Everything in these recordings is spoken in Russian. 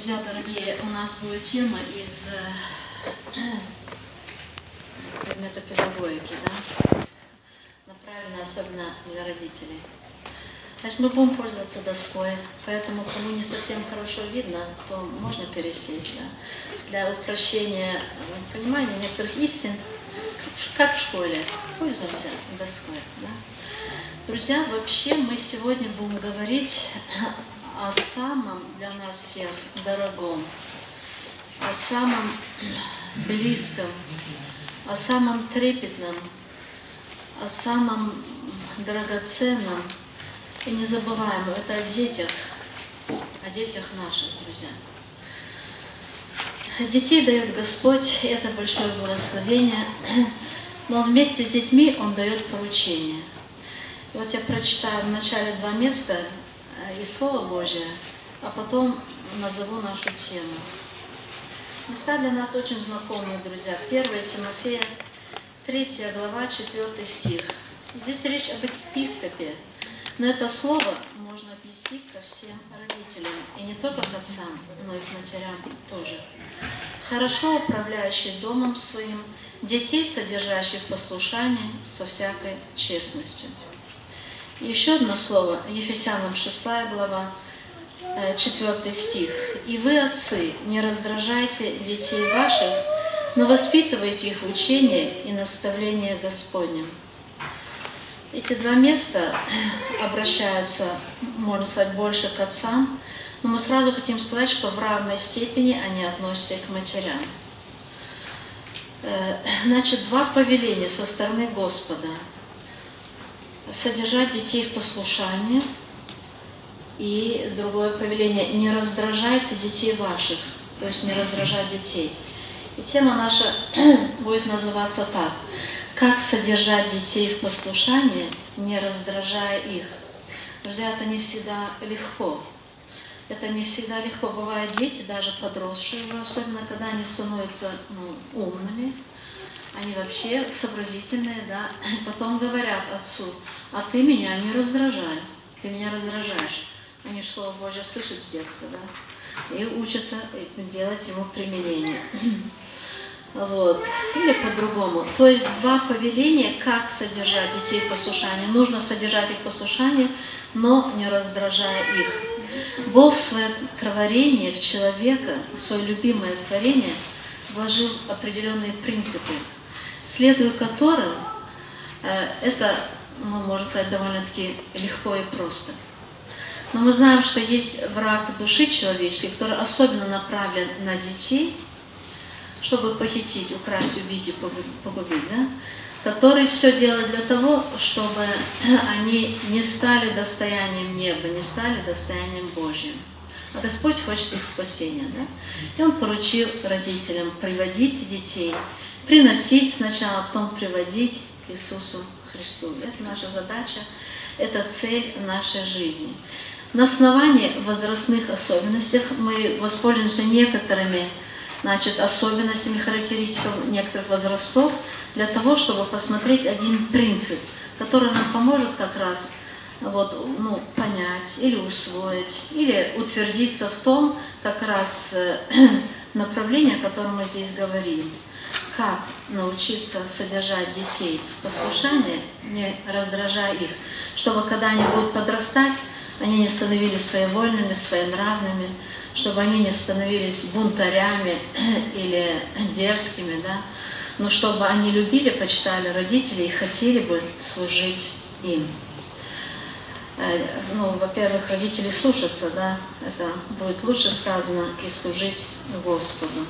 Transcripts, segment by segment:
Друзья дорогие, у нас будет тема из э, предмета педагогики, да? направленная особенно для родителей. Значит, мы будем пользоваться доской, поэтому кому не совсем хорошо видно, то можно пересесть. Да? Для упрощения э, понимания некоторых истин, как в школе, пользуемся доской. Да? Друзья, вообще мы сегодня будем говорить о самом для нас всех дорогом, о самом близком, о самом трепетном, о самом драгоценном и незабываемом. Это о детях, о детях наших, друзья. Детей дает Господь, это большое благословение, но вместе с детьми Он дает поручение. Вот я прочитаю в начале два места из Слова Божия, а потом назову нашу тему. Места для нас очень знакомые, друзья. 1 Тимофея, 3 глава, 4 стих. Здесь речь об епископе, но это слово можно отнести ко всем родителям, и не только к отцам, но и к матерям тоже. Хорошо управляющий домом своим, детей, содержащих в послушании со всякой честностью. Еще одно слово, Ефесянам 6 глава, 4 э, стих. «И вы, отцы, не раздражайте детей ваших, но воспитывайте их в учении и наставление Господнем». Эти два места обращаются, можно сказать, больше к отцам, но мы сразу хотим сказать, что в равной степени они относятся к матерям. Э, значит, два повеления со стороны Господа – содержать детей в послушании. И другое повеление – не раздражайте детей ваших, то есть не раздражать детей. И тема наша будет называться так. Как содержать детей в послушании, не раздражая их. Друзья, это не всегда легко. Это не всегда легко. Бывают дети, даже подросшие особенно когда они становятся ну, умными, они вообще сообразительные, да, потом говорят отцу, а ты меня не раздражай, ты меня раздражаешь. Они же Слово Божье слышат с детства, да, и учатся делать ему применение. Вот. Или по-другому. То есть два повеления, как содержать детей в послушании. Нужно содержать их в послушании, но не раздражая их. Бог в свое творение, в человека, свое любимое творение вложил определенные принципы, следуя которым э, это ну, можно сказать, довольно-таки легко и просто. Но мы знаем, что есть враг души человеческой, который особенно направлен на детей, чтобы похитить, украсть, убить и погубить, да? который все делает для того, чтобы они не стали достоянием неба, не стали достоянием Божьим. А Господь хочет их спасения. Да? И Он поручил родителям приводить детей, приносить сначала, а потом приводить к Иисусу Христу. Это наша задача, это цель нашей жизни. На основании возрастных особенностей мы воспользуемся некоторыми значит, особенностями, характеристиками некоторых возрастов для того, чтобы посмотреть один принцип, который нам поможет как раз вот, ну, понять или усвоить, или утвердиться в том как раз э, направлении, о котором мы здесь говорим как научиться содержать детей в послушании, не раздражая их, чтобы когда они будут подрастать, они не становились своевольными, своенравными, чтобы они не становились бунтарями или дерзкими, да, но чтобы они любили, почитали родителей и хотели бы служить им. Э, ну, во-первых, родители слушаться, да, это будет лучше сказано, и служить Господу.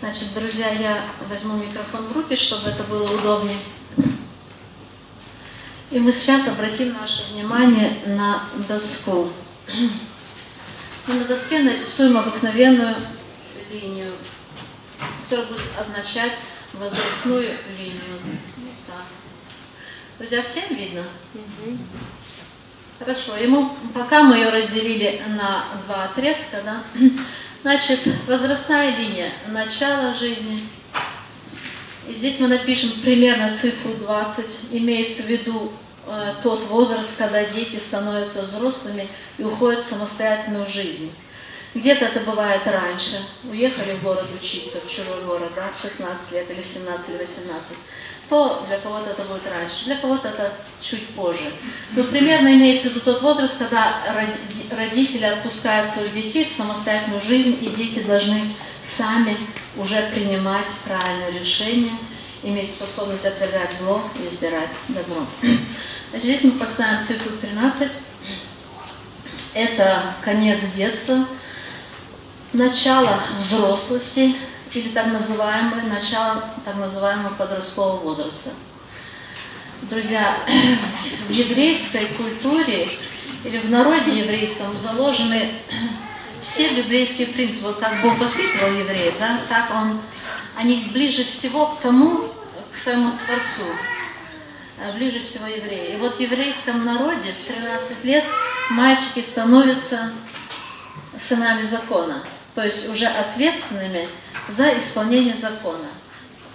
Значит, друзья, я возьму микрофон в руки, чтобы это было удобнее. И мы сейчас обратим наше внимание на доску. Мы на доске нарисуем обыкновенную линию, которая будет означать возрастную линию. Вот так. Друзья, всем видно? Хорошо. И мы, пока мы ее разделили на два отрезка, да, Значит, возрастная линия, начало жизни. И здесь мы напишем примерно цифру 20. Имеется в виду э, тот возраст, когда дети становятся взрослыми и уходят в самостоятельную жизнь. Где-то это бывает раньше. Уехали в город учиться, в чужой город, да, в 16 лет или 17 или 18. То для кого-то это будет раньше, для кого-то это чуть позже. Но примерно имеется в виду тот возраст, когда родители отпускают своих детей в самостоятельную жизнь, и дети должны сами уже принимать правильное решение, иметь способность отвергать зло и избирать добро. Значит, здесь мы поставим цифру 13. Это конец детства, начало взрослости или так называемое начало так называемого подросткового возраста. Друзья, в еврейской культуре или в народе еврейском заложены все библейские принципы. Вот как Бог воспитывал евреев, да, так он, они ближе всего к тому, к своему Творцу, э, ближе всего евреи. И вот в еврейском народе в 13 лет мальчики становятся сынами закона то есть уже ответственными за исполнение закона.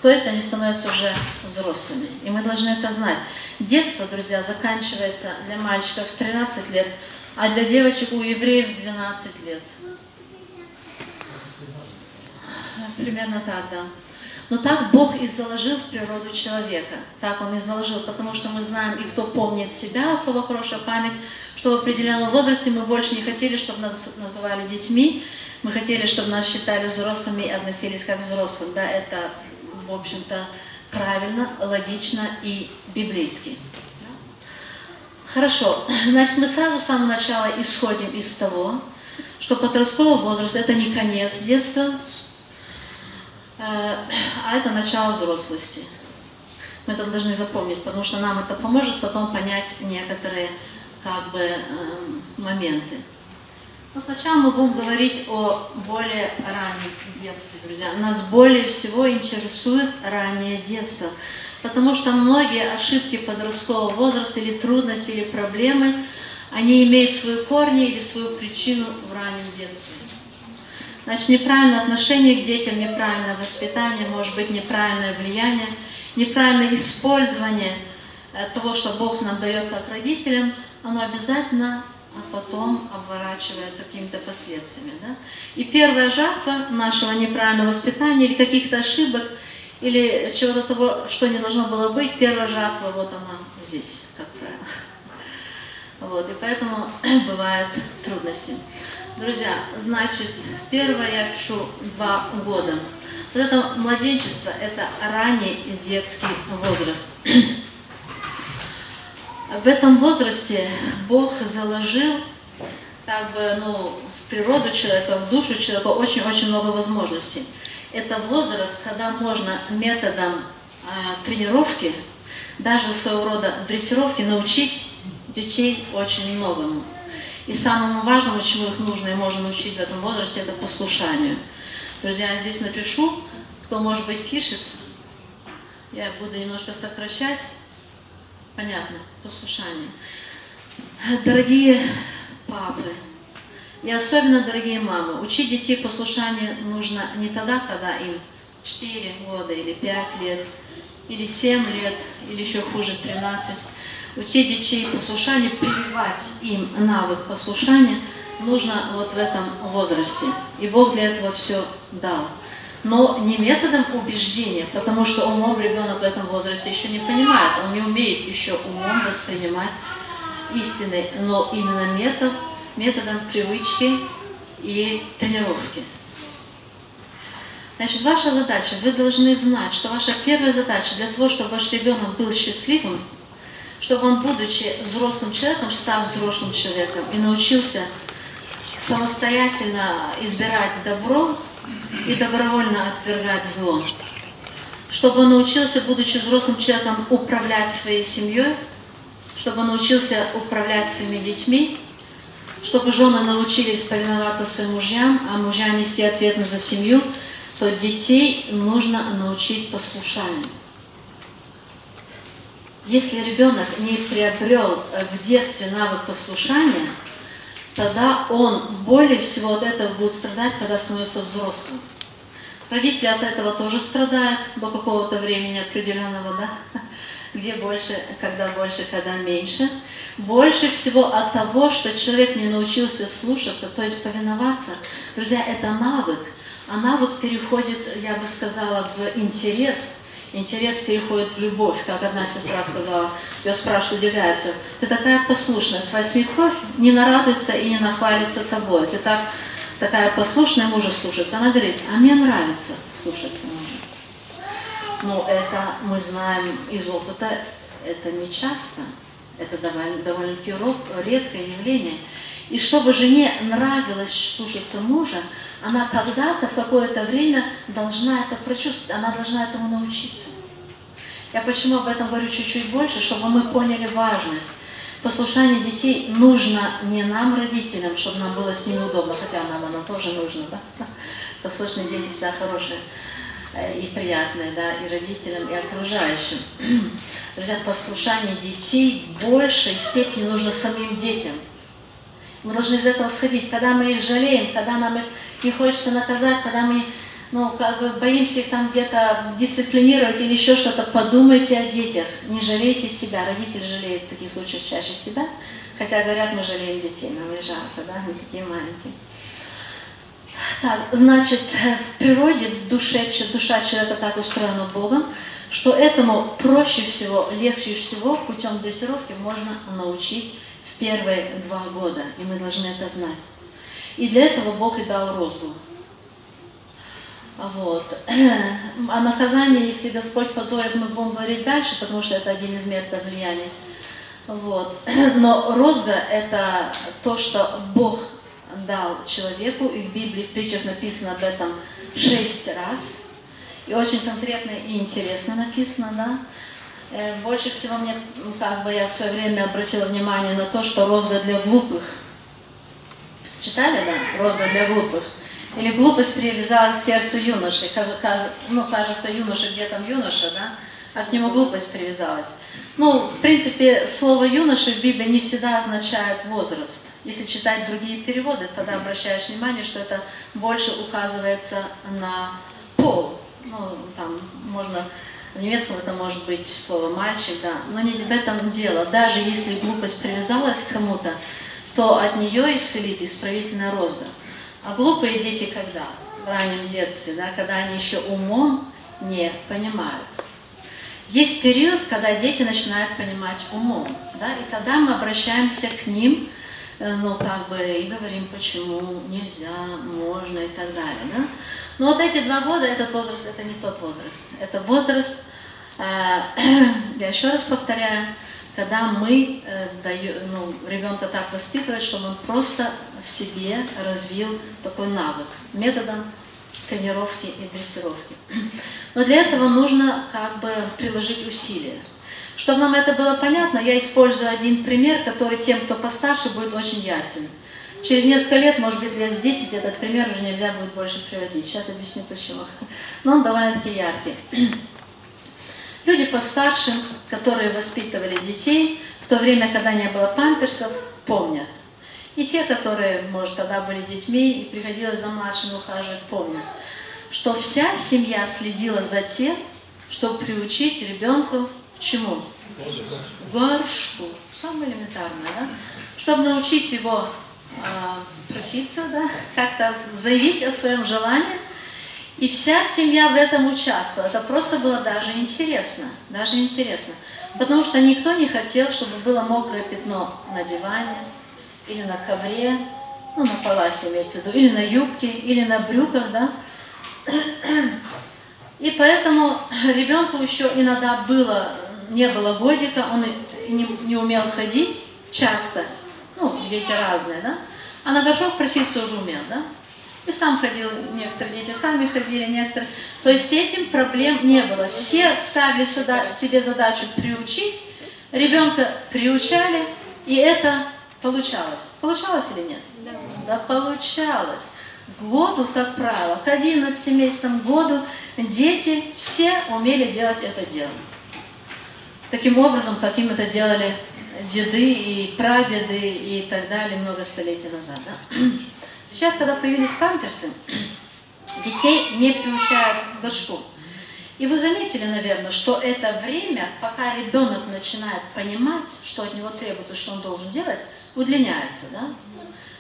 То есть они становятся уже взрослыми. И мы должны это знать. Детство, друзья, заканчивается для мальчиков в 13 лет, а для девочек у евреев в 12 лет. Примерно так, да. Но так Бог и заложил в природу человека. Так Он и заложил, потому что мы знаем, и кто помнит себя, у кого хорошая память, что в определенном возрасте мы больше не хотели, чтобы нас называли детьми, мы хотели, чтобы нас считали взрослыми и относились как взрослым. Да, это, в общем-то, правильно, логично и библейски. Хорошо, значит, мы сразу с самого начала исходим из того, что подростковый возраст – это не конец детства, э, а это начало взрослости. Мы это должны запомнить, потому что нам это поможет потом понять некоторые как бы эм, моменты. Но сначала мы будем говорить о более раннем детстве, друзья. Нас более всего интересует раннее детство, потому что многие ошибки подросткового возраста или трудности, или проблемы, они имеют свои корни или свою причину в раннем детстве. Значит, неправильное отношение к детям, неправильное воспитание, может быть, неправильное влияние, неправильное использование э, того, что Бог нам дает как родителям, оно обязательно а потом обворачивается какими-то последствиями. Да? И первая жатва нашего неправильного воспитания или каких-то ошибок, или чего-то того, что не должно было быть, первая жатва, вот она здесь, как правило. Вот, и поэтому бывают трудности. Друзья, значит, первое я пишу два года. Вот это младенчество, это ранний детский возраст. в этом возрасте Бог заложил как бы, ну, в природу человека, в душу человека очень-очень много возможностей. Это возраст, когда можно методом э, тренировки, даже своего рода дрессировки, научить детей очень многому. И самому важному, чему их нужно и можно научить в этом возрасте, это послушанию. Друзья, я здесь напишу, кто, может быть, пишет, я буду немножко сокращать, Понятно, послушание. Дорогие папы, и особенно дорогие мамы, учить детей послушанию нужно не тогда, когда им 4 года или 5 лет, или 7 лет, или еще хуже 13. Учить детей послушанию, прививать им навык послушания нужно вот в этом возрасте. И Бог для этого все дал но не методом убеждения, потому что умом ребенок в этом возрасте еще не понимает, он не умеет еще умом воспринимать истины, но именно метод, методом привычки и тренировки. Значит, ваша задача, вы должны знать, что ваша первая задача для того, чтобы ваш ребенок был счастливым, чтобы он, будучи взрослым человеком, стал взрослым человеком и научился самостоятельно избирать добро и добровольно отвергать зло. Чтобы он научился, будучи взрослым человеком, управлять своей семьей, чтобы он научился управлять своими детьми, чтобы жены научились повиноваться своим мужьям, а мужья нести ответственность за семью, то детей нужно научить послушанию. Если ребенок не приобрел в детстве навык послушания, тогда он более всего от этого будет страдать, когда становится взрослым. Родители от этого тоже страдают до какого-то времени определенного, да? Где больше, когда больше, когда меньше. Больше всего от того, что человек не научился слушаться, то есть повиноваться Друзья, это навык. А навык переходит, я бы сказала, в интерес. Интерес переходит в любовь. Как одна сестра сказала, ее спрашивают, удивляются, ты такая послушная, твоя свекровь не нарадуется и не нахвалится тобой. Ты так, такая послушная мужа слушается. Она говорит, а мне нравится слушаться мужа. Но это мы знаем из опыта, это не часто. Это довольно, довольно-таки редкое явление. И чтобы жене нравилось слушаться мужа, она когда-то, в какое-то время должна это прочувствовать, она должна этому научиться. Я почему об этом говорю чуть-чуть больше, чтобы мы поняли важность. Послушание детей нужно не нам, родителям, чтобы нам было с ними удобно, хотя нам оно тоже нужно, да? Послушные дети всегда хорошие э, и приятные, да, и родителям, и окружающим. Друзья, послушание детей в большей степени нужно самим детям – мы должны из этого сходить. Когда мы их жалеем, когда нам их не хочется наказать, когда мы ну, как бы боимся их там где-то дисциплинировать или еще что-то, подумайте о детях. Не жалейте себя. Родители жалеют в таких случаях чаще себя. Хотя говорят, мы жалеем детей, нам и жалко, да, они такие маленькие. Так, значит, в природе, в душе, душа человека так устроена Богом, что этому проще всего, легче всего путем дрессировки можно научить первые два года, и мы должны это знать. И для этого Бог и дал розгу. Вот. О наказании, если Господь позорит, мы будем говорить дальше, потому что это один из методов влияния. Вот. Но розга – это то, что Бог дал человеку, и в Библии, в притчах написано об этом шесть раз. И очень конкретно и интересно написано, да. Э, больше всего мне, как бы я в свое время обратила внимание на то, что розга для глупых. Читали, да? Розга для глупых. Или глупость привязалась к сердцу юноши. Ну, кажется, юноша, где там юноша, да? А к нему глупость привязалась. Ну, в принципе, слово юноша в Библии не всегда означает возраст. Если читать другие переводы, тогда обращаешь внимание, что это больше указывается на пол. Ну, там можно в немецком это может быть слово «мальчик», да. Но не в этом дело. Даже если глупость привязалась к кому-то, то от нее исцелит исправительная розга. А глупые дети когда? В раннем детстве, да, когда они еще умом не понимают. Есть период, когда дети начинают понимать умом, да, и тогда мы обращаемся к ним, э, ну, как бы, и говорим, почему нельзя, можно и так далее, да. Но вот эти два года, этот возраст, это не тот возраст. Это возраст, э, я еще раз повторяю, когда мы э, даем, ну, ребенка так воспитывать, чтобы он просто в себе развил такой навык методом тренировки и дрессировки. Но для этого нужно как бы приложить усилия. Чтобы нам это было понятно, я использую один пример, который тем, кто постарше, будет очень ясен. Через несколько лет, может быть, лет с 10, этот пример уже нельзя будет больше приводить. Сейчас объясню почему. Но он довольно-таки яркий. Люди постарше, которые воспитывали детей, в то время, когда не было памперсов, помнят. И те, которые, может, тогда были детьми и приходилось за младшим ухаживать, помнят, что вся семья следила за тем, чтобы приучить ребенку к чему? Горшку. Самое элементарное, да? Чтобы научить его а, проситься, да, как-то заявить о своем желании. И вся семья в этом участвовала. Это просто было даже интересно, даже интересно. Потому что никто не хотел, чтобы было мокрое пятно на диване, или на ковре, ну, на паласе имеется в виду, или на юбке, или на брюках, да. И поэтому ребенку еще иногда было, не было годика, он не, не умел ходить часто, ну, дети разные, да, а на горшок проситься уже умел, да. И сам ходил, некоторые дети сами ходили, некоторые. То есть с этим проблем не было. Все ставили сюда, себе задачу приучить, ребенка приучали, и это получалось. Получалось или нет? Да. Да, получалось. году, как правило, к 11 месяцам, году дети все умели делать это дело. Таким образом, каким это делали деды и прадеды и так далее много столетий назад. Да? Сейчас, когда появились памперсы, детей не приучают к горшку. И вы заметили, наверное, что это время, пока ребенок начинает понимать, что от него требуется, что он должен делать, удлиняется. Да?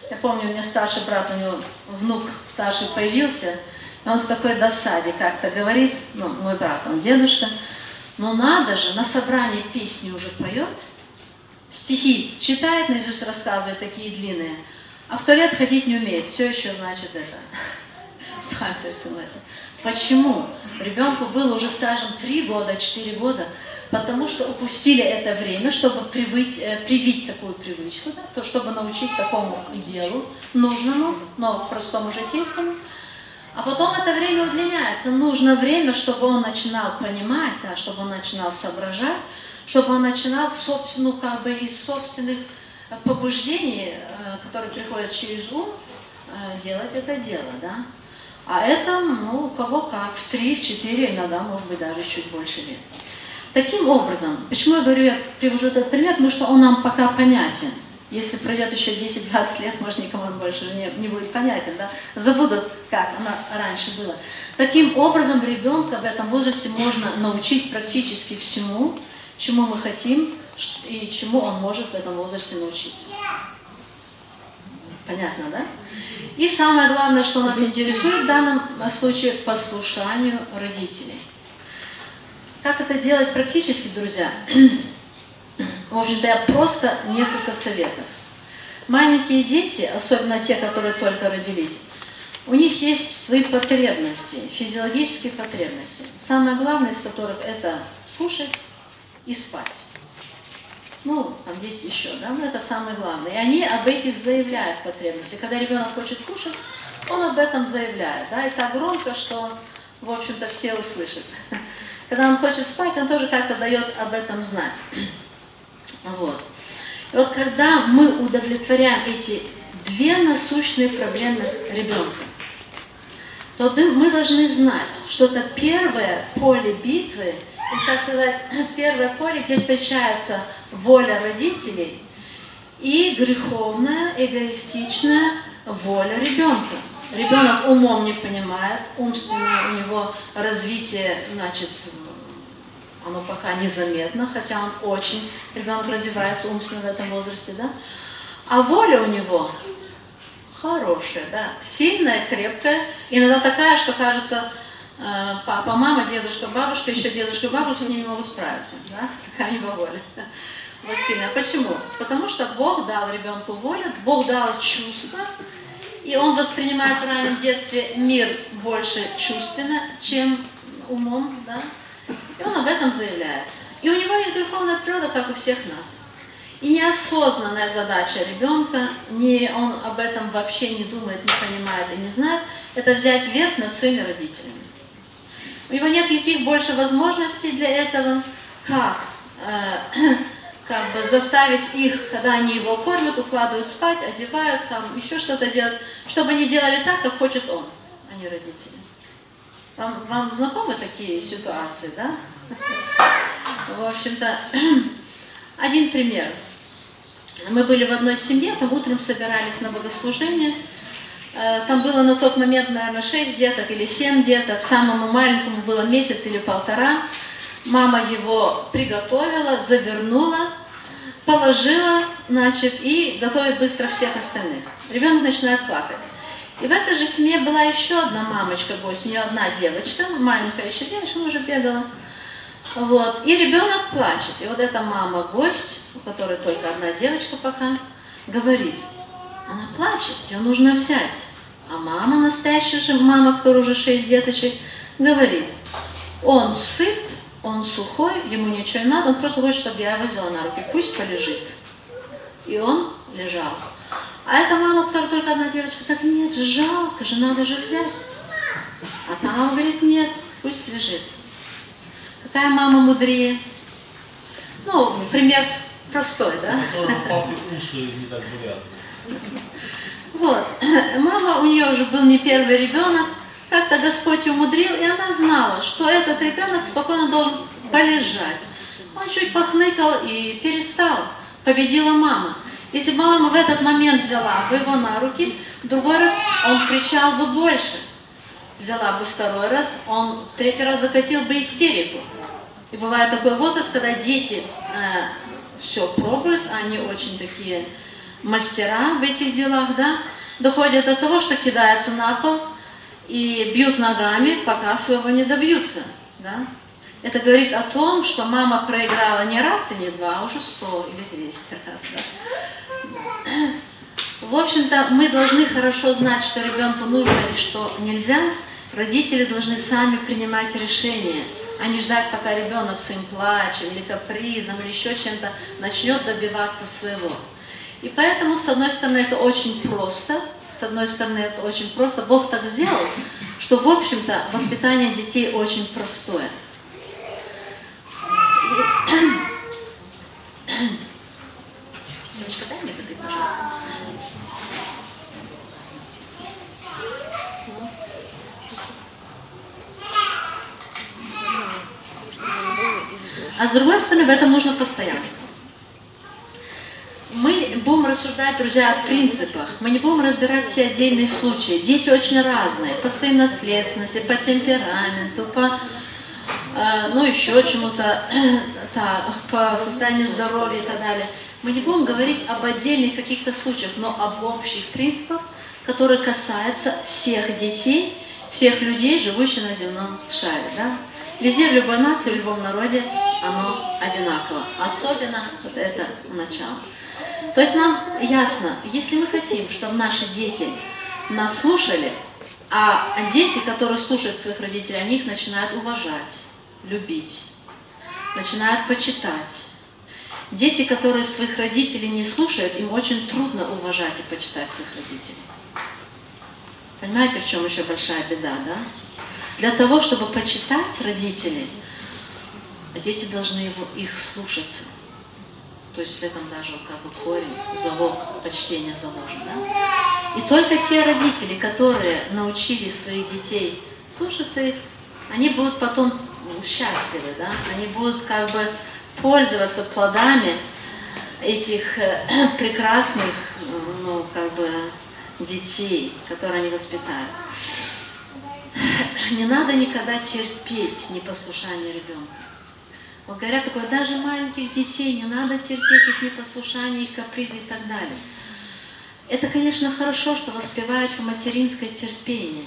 Я помню, у меня старший брат, у него внук старший появился, и он в такой досаде как-то говорит, ну, мой брат, он дедушка, но надо же, на собрании песни уже поет, стихи читает, наизусть рассказывает, такие длинные, а в туалет ходить не умеет, все еще, значит, это, памперсы согласен. Почему? Ребенку было уже, скажем, 3 года, 4 года, потому что упустили это время, чтобы привыть, э, привить такую привычку, да, то, чтобы научить такому делу, нужному, но простому житейскому. А потом это время удлиняется. Нужно время, чтобы он начинал понимать, да, чтобы он начинал соображать, чтобы он начинал ну, как бы из собственных побуждений, э, которые приходят через ум, э, делать это дело. Да? А это, ну, у кого как, в три, в четыре, иногда, может быть, даже чуть больше лет. Таким образом, почему я говорю, я привожу этот пример, потому что он нам пока понятен. Если пройдет еще 10-20 лет, может, никому он больше не, не будет понятен, да? забудут, как оно раньше было. Таким образом, ребенка в этом возрасте можно научить практически всему, чему мы хотим и чему он может в этом возрасте научиться. Понятно, да? И самое главное, что нас интересует в данном случае, послушанию родителей. Как это делать практически, друзья? В общем-то, я просто несколько советов. Маленькие дети, особенно те, которые только родились, у них есть свои потребности, физиологические потребности. Самое главное из которых это кушать и спать. Ну, там есть еще, да, но это самое главное. И они об этих заявляют потребности. Когда ребенок хочет кушать, он об этом заявляет, да, и так громко, что, в общем-то, все услышат. Когда он хочет спать, он тоже как-то дает об этом знать. Вот. И вот когда мы удовлетворяем эти две насущные проблемы ребенка, то мы должны знать, что это первое поле битвы, и, так сказать, первое поле, где встречается воля родителей и греховная, эгоистичная воля ребенка. Ребенок умом не понимает, умственное у него развитие, значит, оно пока незаметно, хотя он очень, ребенок развивается умственно в этом возрасте, да? А воля у него хорошая, да, сильная, крепкая, иногда такая, что кажется, э, папа, мама, дедушка, бабушка, еще дедушка, бабушка с ними могут справиться, да, такая у него воля. Вот сильная. Почему? Потому что Бог дал ребенку волю, Бог дал чувства, и он воспринимает в раннем детстве мир больше чувственно, чем умом, да, и он об этом заявляет. И у него есть греховная природа, как у всех нас. И неосознанная задача ребенка, не, он об этом вообще не думает, не понимает и не знает, это взять верх над своими родителями. У него нет никаких больше возможностей для этого, как, э, как бы заставить их, когда они его кормят, укладывают спать, одевают, там еще что-то делать, чтобы они делали так, как хочет он, а не родители. Вам, вам знакомы такие ситуации, да? В общем-то, один пример. Мы были в одной семье, там утром собирались на богослужение. Э, там было на тот момент, наверное, 6 деток или 7 деток. Самому маленькому было месяц или полтора. Мама его приготовила, завернула, положила, значит, и готовит быстро всех остальных. Ребенок начинает плакать. И в этой же семье была еще одна мамочка, гость, у нее одна девочка, маленькая еще девочка, уже бегала. Вот. И ребенок плачет. И вот эта мама, гость, у которой только одна девочка пока, говорит, она плачет, ее нужно взять. А мама, настоящая же мама, которая уже шесть деточек, говорит, он сыт, он сухой, ему ничего не надо, он просто хочет, чтобы я его взяла на руки, пусть полежит. И он лежал. А эта мама, которая только одна девочка, так нет же, жалко же, надо же взять. А та мама говорит, нет, пусть лежит. Какая мама мудрее? Ну, пример простой, да? Вот. Мама, у нее уже был не первый ребенок, как-то Господь умудрил, и она знала, что этот ребенок спокойно должен полежать. Он чуть похныкал и перестал. Победила мама. Если бы мама в этот момент взяла бы его на руки, в другой раз он кричал бы больше. Взяла бы второй раз, он в третий раз закатил бы истерику. И бывает такой возраст, когда дети э, все пробуют, они очень такие мастера в этих делах, да, доходят до того, что кидаются на пол и бьют ногами, пока своего не добьются, да. Это говорит о том, что мама проиграла не раз и не два, а уже сто или двести раз, да. В общем-то, мы должны хорошо знать, что ребенку нужно и что нельзя. Родители должны сами принимать решения, а не ждать, пока ребенок своим плачем или капризом или еще чем-то начнет добиваться своего. И поэтому, с одной стороны, это очень просто, с одной стороны, это очень просто. Бог так сделал, что, в общем-то, воспитание детей очень простое. Девочка, дай мне воды, пожалуйста. А с другой стороны, в этом нужно постоянство. Рассуждать, друзья, о принципах. Мы не будем разбирать все отдельные случаи. Дети очень разные. По своей наследственности, по темпераменту, по э, ну, еще чему-то, по состоянию здоровья и так далее. Мы не будем говорить об отдельных каких-то случаях, но об общих принципах, которые касаются всех детей, всех людей, живущих на земном шаре. Да? Везде, в любой нации, в любом народе оно одинаково. Особенно вот это начало. То есть нам ясно, если мы хотим, чтобы наши дети нас слушали, а дети, которые слушают своих родителей, они их начинают уважать, любить, начинают почитать. Дети, которые своих родителей не слушают, им очень трудно уважать и почитать своих родителей. Понимаете, в чем еще большая беда, да? Для того, чтобы почитать родителей, дети должны его, их слушаться. То есть в этом даже как бы корень, залог, почтения заложен. Да? И только те родители, которые научили своих детей слушаться их, они будут потом счастливы, да? они будут как бы пользоваться плодами этих э, прекрасных, ну, как бы, детей, которые они воспитали. Не надо никогда терпеть непослушание ребенка. Вот говорят такое, даже маленьких детей не надо терпеть их непослушание, их капризы и так далее. Это, конечно, хорошо, что воспевается материнское терпение.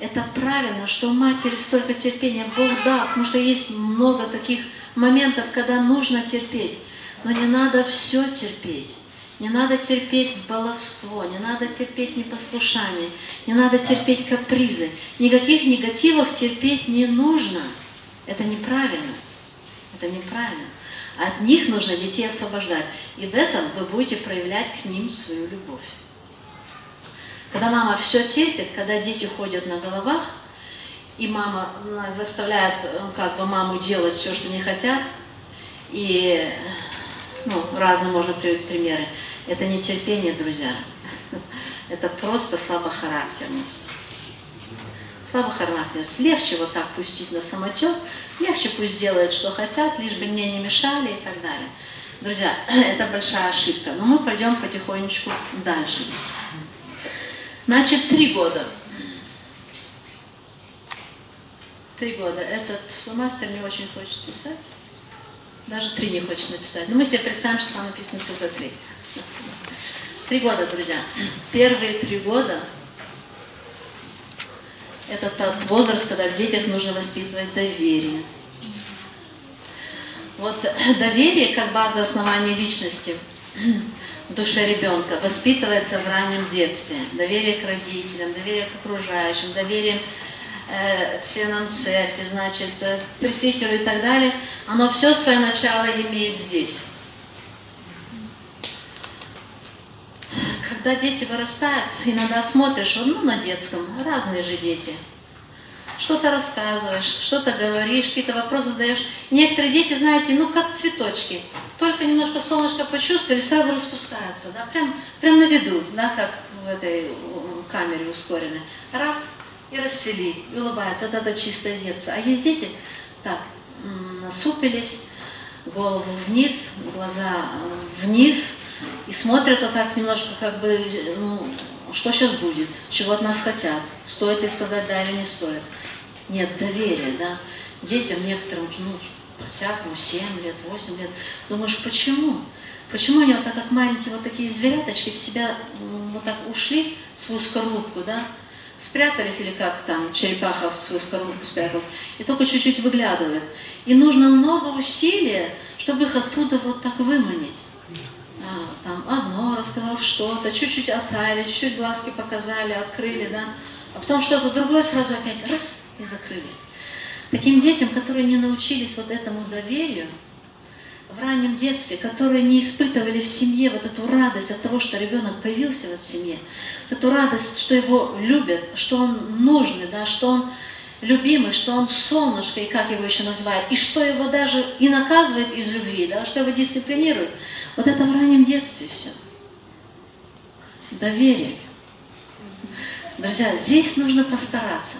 Это правильно, что матери столько терпения Бог дал, потому что есть много таких моментов, когда нужно терпеть. Но не надо все терпеть. Не надо терпеть баловство, не надо терпеть непослушание, не надо терпеть капризы. Никаких негативов терпеть не нужно. Это неправильно. Это неправильно. От них нужно детей освобождать. И в этом вы будете проявлять к ним свою любовь. Когда мама все терпит, когда дети ходят на головах, и мама заставляет э, как бы маму делать все, что не хотят, и ну, разные можно приводить примеры. Это не терпение, друзья. Это просто слабохарактерность. Слабохарактерность. Легче вот так пустить на самотек, легче пусть делают, что хотят, лишь бы мне не мешали и так далее. Друзья, это большая ошибка, но мы пойдем потихонечку дальше. Значит, три года. Три года. Этот фломастер не очень хочет писать. Даже три не хочет написать. Но мы себе представим, что там написано цифра три. Три года, друзья. Первые три года – это тот возраст, когда в детях нужно воспитывать доверие. Вот доверие как база основания личности в душе ребенка воспитывается в раннем детстве. Доверие к родителям, доверие к окружающим, доверие э, членам церкви, значит, э, к пресвитеру и так далее. Оно все свое начало имеет здесь. Когда дети вырастают, иногда смотришь, ну, на детском, разные же дети. Что-то рассказываешь, что-то говоришь, какие-то вопросы задаешь. Некоторые дети, знаете, ну, как цветочки – только немножко солнышко почувствовали, сразу распускаются, да, прям, прям на виду, да, как в этой камере ускоренной. Раз, и расцвели, и улыбаются. Вот это чистое детство. А есть дети, так, насупились, голову вниз, глаза вниз, и смотрят вот так немножко, как бы, ну, что сейчас будет, чего от нас хотят, стоит ли сказать да или не стоит. Нет доверия, да. Детям некоторым, ну, по-всякому, 7 лет, 8 лет. Думаешь, почему? Почему они вот так, как маленькие вот такие зверяточки, в себя вот так ушли свою скорлупку, да, спрятались или как там черепаха в свою скорлупку спряталась, и только чуть-чуть выглядывают. И нужно много усилия, чтобы их оттуда вот так выманить. Там одно рассказал что-то, чуть-чуть оттаяли, чуть-чуть глазки показали, открыли, да, а потом что-то другое сразу опять раз и закрылись. Таким детям, которые не научились вот этому доверию, в раннем детстве, которые не испытывали в семье вот эту радость от того, что ребенок появился в этой семье, эту радость, что его любят, что он нужный, да, что он любимый, что он солнышко, и как его еще называют, и что его даже и наказывает из любви, да, что его дисциплинирует. Вот это в раннем детстве все. Доверие. Друзья, здесь нужно постараться.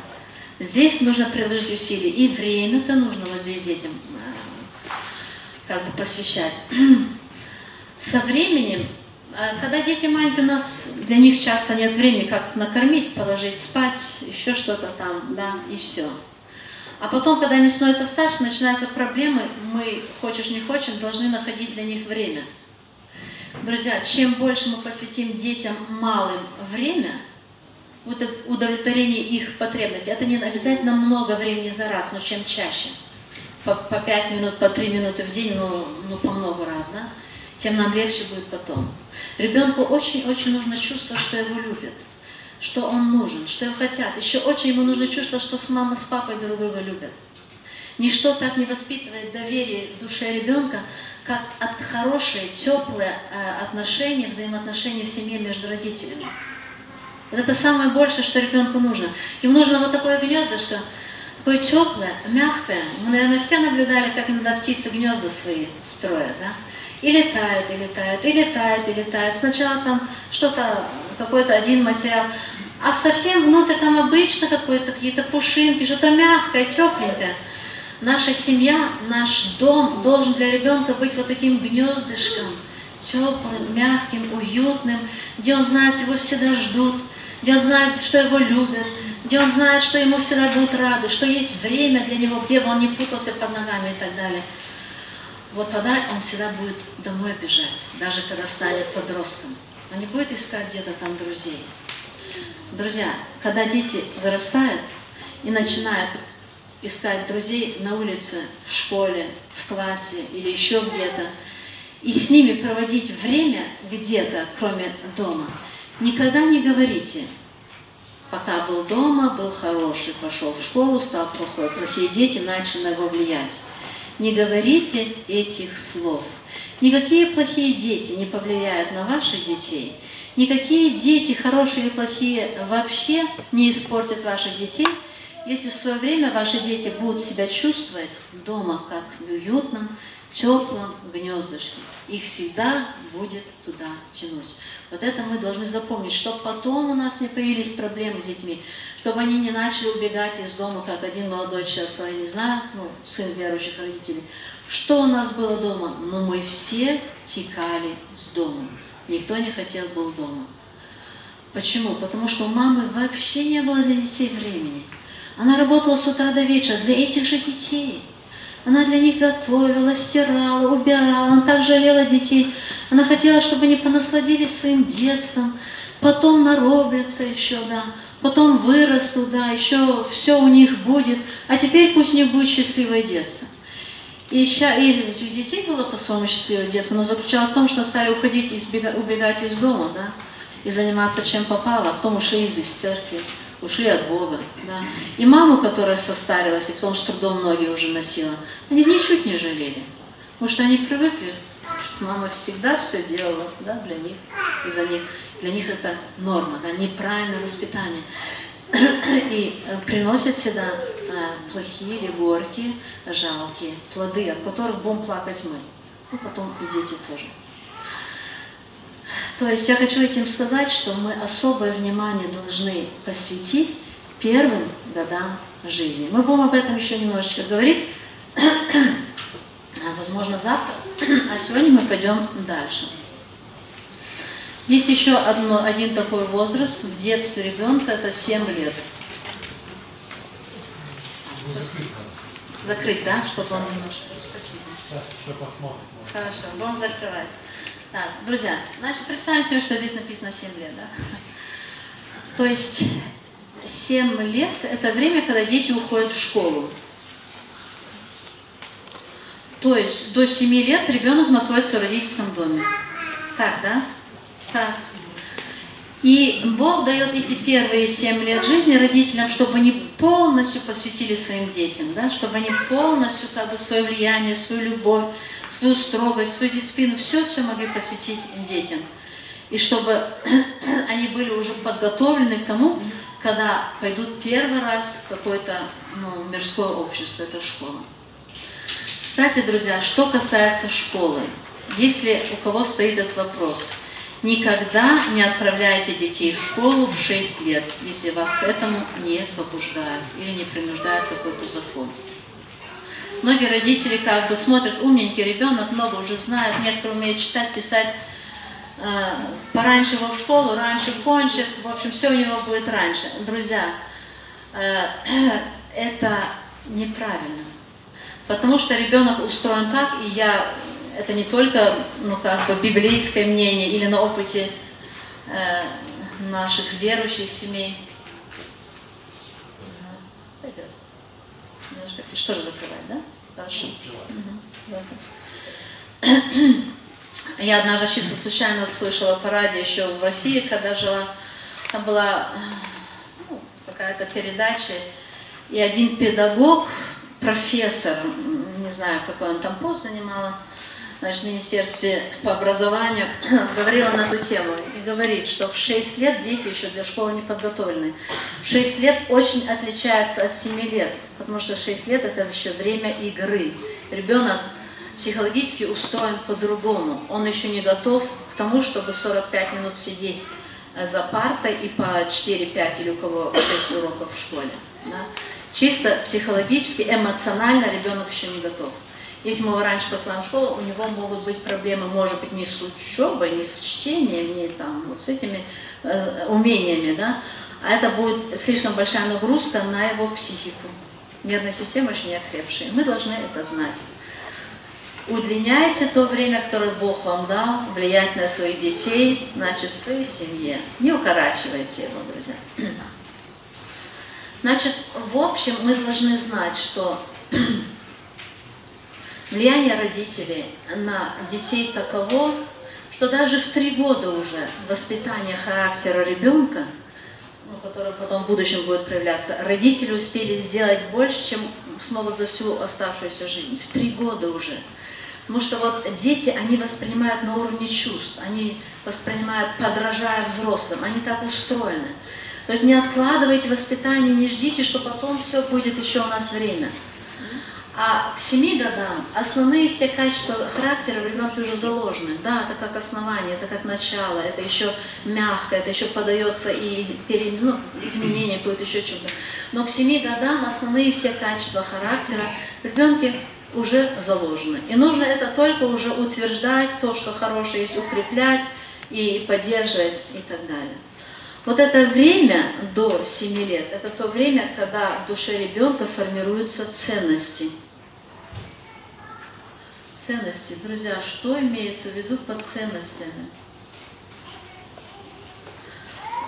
Здесь нужно приложить усилия. И время-то нужно вот здесь детям как бы посвящать. Со временем, э, когда дети маленькие, у нас для них часто нет времени, как накормить, положить спать, еще что-то там, да, и все. А потом, когда они становятся старше, начинаются проблемы, мы, хочешь не хочешь, должны находить для них время. Друзья, чем больше мы посвятим детям малым время, вот это удовлетворение их потребностей, это не обязательно много времени за раз, но чем чаще – по, по 5 минут, по 3 минуты в день, ну, ну по много раз, да, тем нам легче будет потом. Ребенку очень-очень нужно чувствовать, что его любят, что он нужен, что его хотят. Еще очень ему нужно чувствовать, что с мамой, с папой друг друга любят. Ничто так не воспитывает доверие в душе ребенка, как от хорошие, теплые э, отношения, взаимоотношения в семье между родителями. Вот это самое большее, что ребенку нужно. Ему нужно вот такое гнездышко, такое теплое, мягкое. Мы, наверное, все наблюдали, как иногда птицы гнезда свои строят, да? И летают, и летают, и летают, и летают. Сначала там что-то, какой-то один материал, а совсем внутрь там обычно какое-то, какие-то пушинки, что-то мягкое, тепленькое. Наша семья, наш дом должен для ребенка быть вот таким гнездышком, теплым, мягким, уютным, где он знает, его всегда ждут, где он знает, что его любят, где он знает, что ему всегда будут рады, что есть время для него, где бы он не путался под ногами и так далее. Вот тогда он всегда будет домой бежать, даже когда станет подростком. Он не будет искать где-то там друзей. Друзья, когда дети вырастают и начинают искать друзей на улице, в школе, в классе или еще где-то, и с ними проводить время где-то, кроме дома, никогда не говорите – Пока был дома, был хороший, пошел в школу, стал плохой. Плохие дети начали на его влиять. Не говорите этих слов. Никакие плохие дети не повлияют на ваших детей. Никакие дети, хорошие или плохие, вообще не испортят ваших детей, если в свое время ваши дети будут себя чувствовать дома как в уютном, теплом гнездышке. Их всегда будет туда тянуть. Вот это мы должны запомнить, чтобы потом у нас не появились проблемы с детьми, чтобы они не начали убегать из дома, как один молодой человек, я не знаю, ну, сын верующих родителей. Что у нас было дома? Но мы все текали с дома. Никто не хотел был дома. Почему? Потому что у мамы вообще не было для детей времени. Она работала с утра до вечера для этих же детей. Она для них готовила, стирала, убирала. Она так жалела детей. Она хотела, чтобы они понасладились своим детством. Потом нароблятся еще, да. Потом вырастут, да, еще все у них будет. А теперь пусть у них будет счастливое детство. И, и у детей было по-своему счастливое детство, но заключалось в том, что стали уходить, избегать, убегать из дома, да, и заниматься чем попало, а потом ушли из церкви ушли от Бога. Да. И маму, которая состарилась, и потом с трудом ноги уже носила, они ничуть не жалели. Потому что они привыкли, мама всегда все делала да, для них за них. Для них это норма, да, неправильное воспитание. И э, приносят всегда э, плохие или горькие, жалкие плоды, от которых будем плакать мы. Ну, потом и дети тоже. То есть я хочу этим сказать, что мы особое внимание должны посвятить первым годам жизни. Мы будем об этом еще немножечко говорить, возможно, завтра, а сегодня мы пойдем дальше. Есть еще одно, один такой возраст в детстве ребенка, это 7 лет. Закрыть, да, чтобы он немножко... Спасибо. Хорошо, будем закрывать. Так, друзья, значит, представим себе, что здесь написано 7 лет, да? То есть 7 лет – это время, когда дети уходят в школу. То есть до 7 лет ребенок находится в родительском доме. Так, да? Так. И Бог дает эти первые семь лет жизни родителям, чтобы они полностью посвятили своим детям, да? чтобы они полностью как бы свое влияние, свою любовь, свою строгость, свою дисциплину, все-все могли посвятить детям. И чтобы они были уже подготовлены к тому, когда пойдут первый раз в какое-то ну, мирское общество, это школа. Кстати, друзья, что касается школы, если у кого стоит этот вопрос – Никогда не отправляйте детей в школу в 6 лет, если вас к этому не побуждают или не принуждает какой-то закон. Многие родители как бы смотрят, умненький ребенок, много уже знает, некоторые умеют читать, писать, э, пораньше его в школу, раньше кончит, в общем, все у него будет раньше. Друзья, э, это неправильно, потому что ребенок устроен так, и я это не только ну, как бы библейское мнение или на опыте э, наших верующих семей. Немножко, что же закрывать, да? Хорошо. Я однажды чисто случайно слышала по радио еще в России, когда жила, там была ну, какая-то передача, и один педагог, профессор, не знаю, какой он там пост занимал, значит, Министерстве по образованию говорила на эту тему и говорит, что в 6 лет дети еще для школы не подготовлены. 6 лет очень отличается от 7 лет, потому что 6 лет это еще время игры. Ребенок психологически устроен по-другому. Он еще не готов к тому, чтобы 45 минут сидеть э, за партой и по 4-5 или у кого 6 уроков в школе. Да? Чисто психологически, эмоционально ребенок еще не готов. Если мы его раньше посылаем в школу, у него могут быть проблемы, может быть, не с учебой, не с чтением, не там, вот с этими э, умениями, да, а это будет слишком большая нагрузка на его психику. Нервная система очень окрепшая. Мы должны это знать. Удлиняйте то время, которое Бог вам дал, влиять на своих детей, значит, в своей семье. Не укорачивайте его, друзья. Значит, в общем, мы должны знать, что Влияние родителей на детей таково, что даже в три года уже воспитание характера ребенка, ну, которое потом в будущем будет проявляться, родители успели сделать больше, чем смогут за всю оставшуюся жизнь. В три года уже. Потому что вот дети, они воспринимают на уровне чувств, они воспринимают, подражая взрослым, они так устроены. То есть не откладывайте воспитание, не ждите, что потом все будет еще у нас время. А к семи годам основные все качества характера в ребенке уже заложены. Да, это как основание, это как начало, это еще мягко, это еще подается и пере, ну, изменение какое-то еще что-то. Но к семи годам основные все качества характера в ребенке уже заложены. И нужно это только уже утверждать, то, что хорошее есть, укреплять и поддерживать и так далее. Вот это время до 7 лет, это то время, когда в душе ребенка формируются ценности – Ценности. Друзья, что имеется в виду под ценностями?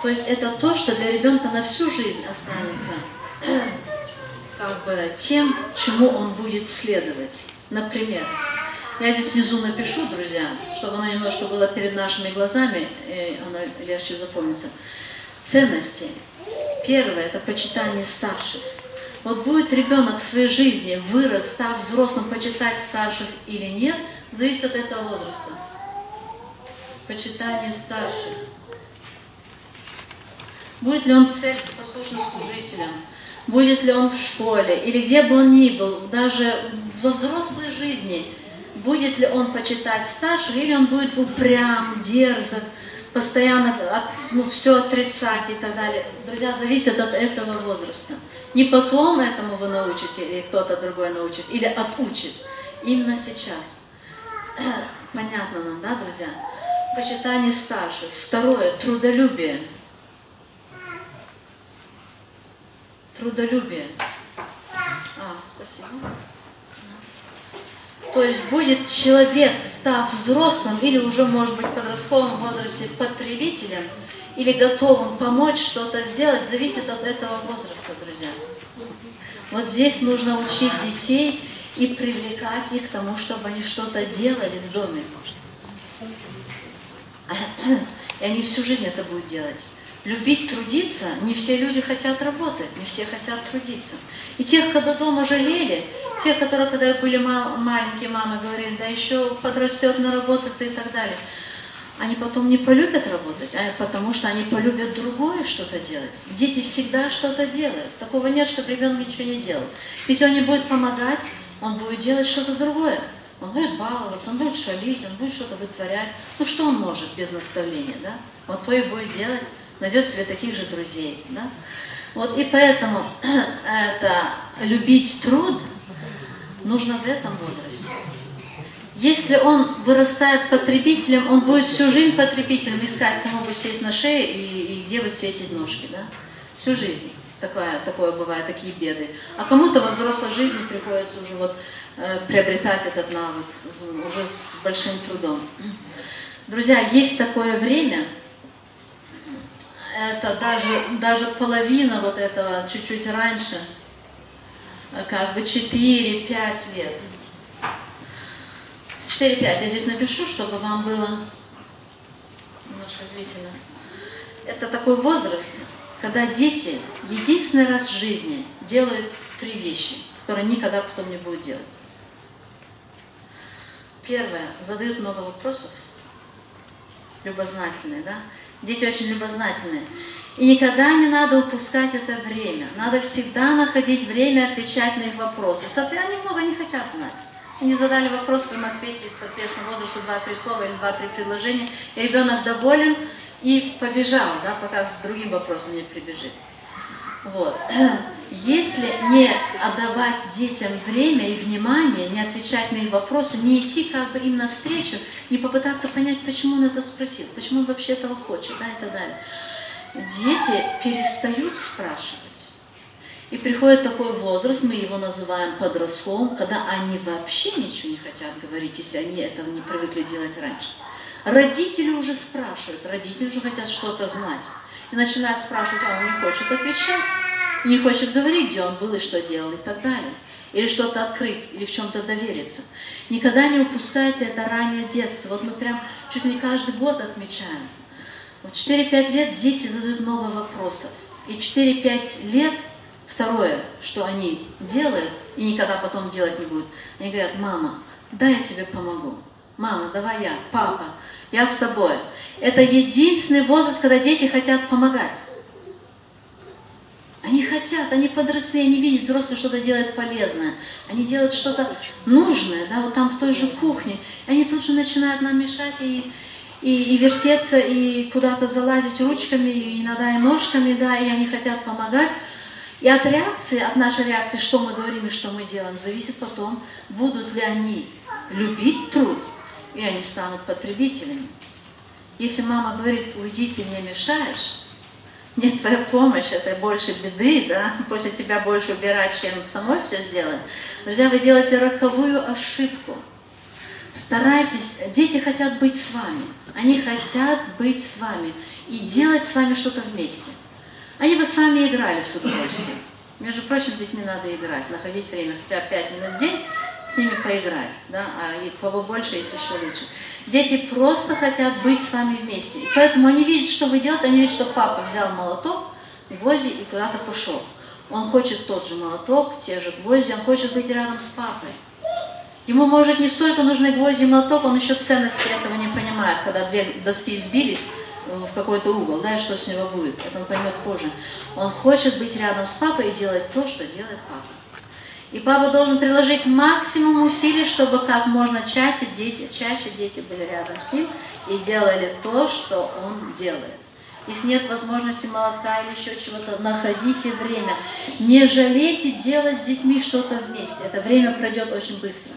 То есть это то, что для ребенка на всю жизнь останется как бы тем, чему он будет следовать. Например, я здесь внизу напишу, друзья, чтобы оно немножко было перед нашими глазами, и оно легче запомнится. Ценности. Первое – это почитание старших. Вот будет ребенок в своей жизни, вырос, став взрослым, почитать старших или нет, зависит от этого возраста. Почитание старших. Будет ли он в церкви послушным служителем, будет ли он в школе, или где бы он ни был, даже во взрослой жизни, будет ли он почитать старших, или он будет упрям, дерзок, постоянно ну, все отрицать и так далее. Друзья, зависит от этого возраста. Не потом этому вы научите, или кто-то другой научит, или отучит. Именно сейчас. Понятно нам, да, друзья? Почитание старших. Второе, трудолюбие. Трудолюбие. А, спасибо. То есть будет человек, став взрослым или уже, может быть, в подростковом возрасте потребителем, или готовым помочь что-то сделать, зависит от этого возраста, друзья. Вот здесь нужно учить детей и привлекать их к тому, чтобы они что-то делали в доме. И они всю жизнь это будут делать. Любить трудиться, не все люди хотят работать, не все хотят трудиться. И тех, когда дома жалели, тех, которые, когда были маленькие, мамы говорили, да еще подрастет, наработаться и так далее, они потом не полюбят работать, а потому что они полюбят другое что-то делать. Дети всегда что-то делают. Такого нет, чтобы ребенок ничего не делал. Если он не будет помогать, он будет делать что-то другое. Он будет баловаться, он будет шалить, он будет что-то вытворять. Ну что он может без наставления, да? Вот то и будет делать, найдет себе таких же друзей, да? Вот и поэтому это любить труд нужно в этом возрасте. Если он вырастает потребителем, он будет всю жизнь потребителем искать, кому бы сесть на шею и, и где бы свесить ножки, да? Всю жизнь. Такое, такое бывает, такие беды. А кому-то во взрослой жизни приходится уже вот э, приобретать этот навык уже с большим трудом. Друзья, есть такое время, это даже, даже половина вот этого, чуть-чуть раньше, как бы 4-5 лет – 4-5. Я здесь напишу, чтобы вам было немножко зрительно. Это такой возраст, когда дети единственный раз в жизни делают три вещи, которые никогда потом не будут делать. Первое, задают много вопросов, любознательные, да? Дети очень любознательные. И никогда не надо упускать это время. Надо всегда находить время отвечать на их вопросы. Соответственно, они много не хотят знать не задали вопрос, вы им ответили, соответственно, возрасту 2-3 слова или 2-3 предложения, и ребенок доволен и побежал, да, пока с другим вопросом не прибежит. Вот. Если не отдавать детям время и внимание, не отвечать на их вопросы, не идти как бы им навстречу, не попытаться понять, почему он это спросил, почему он вообще этого хочет, да, и так далее. Дети перестают спрашивать. И приходит такой возраст, мы его называем подростковым, когда они вообще ничего не хотят говорить, если они этого не привыкли делать раньше. Родители уже спрашивают, родители уже хотят что-то знать. И начинают спрашивать, а он не хочет отвечать, не хочет говорить, где он был и что делал и так далее. Или что-то открыть, или в чем-то довериться. Никогда не упускайте это раннее детство. Вот мы прям чуть не каждый год отмечаем. Вот 4-5 лет дети задают много вопросов. И 4-5 лет – Второе, что они делают и никогда потом делать не будут, они говорят, мама, дай я тебе помогу. Мама, давай я, папа, я с тобой. Это единственный возраст, когда дети хотят помогать. Они хотят, они подросли, они видят, взрослый что-то делает полезное. Они делают что-то нужное, да, вот там в той же кухне. И они тут же начинают нам мешать и, и, и вертеться, и куда-то залазить ручками, и иногда и ножками, да, и они хотят помогать. И от реакции, от нашей реакции, что мы говорим и что мы делаем, зависит потом, будут ли они любить труд, или они станут потребителями. Если мама говорит, уйди, ты мне мешаешь, мне твоя помощь, это больше беды, да, после тебя больше убирать, чем самой все сделать. Друзья, вы делаете роковую ошибку. Старайтесь, дети хотят быть с вами, они хотят быть с вами и делать с вами что-то вместе. Они бы сами играли с удовольствием. Между прочим, с детьми надо играть, находить время, хотя 5 минут в день с ними поиграть, да, а и кого больше, есть еще лучше. Дети просто хотят быть с вами вместе. И поэтому они видят, что вы делаете, они видят, что папа взял молоток, гвозди и куда-то пошел. Он хочет тот же молоток, те же гвозди, он хочет быть рядом с папой. Ему, может, не столько нужны гвозди и молоток, он еще ценности этого не понимает, когда две доски сбились, в какой-то угол, да, и что с него будет. Это он поймет позже. Он хочет быть рядом с папой и делать то, что делает папа. И папа должен приложить максимум усилий, чтобы как можно чаще дети, чаще дети были рядом с ним и делали то, что он делает. Если нет возможности молотка или еще чего-то, находите время. Не жалейте делать с детьми что-то вместе. Это время пройдет очень быстро.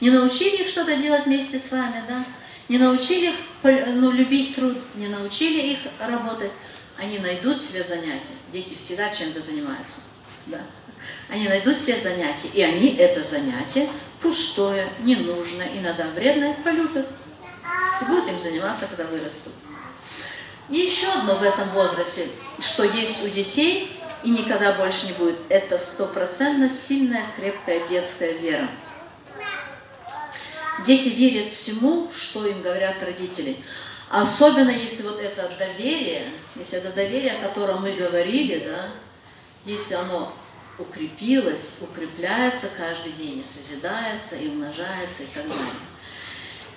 Не научили их что-то делать вместе с вами, да? не научили их ну, любить труд, не научили их работать, они найдут себе занятия. Дети всегда чем-то занимаются. Да. Они найдут все занятия, и они это занятие пустое, ненужное, иногда вредное полюбят. И будут им заниматься, когда вырастут. И еще одно в этом возрасте, что есть у детей и никогда больше не будет, это стопроцентно сильная, крепкая детская вера. Дети верят всему, что им говорят родители. Особенно если вот это доверие, если это доверие, о котором мы говорили, да, если оно укрепилось, укрепляется каждый день и созидается, и умножается, и так далее.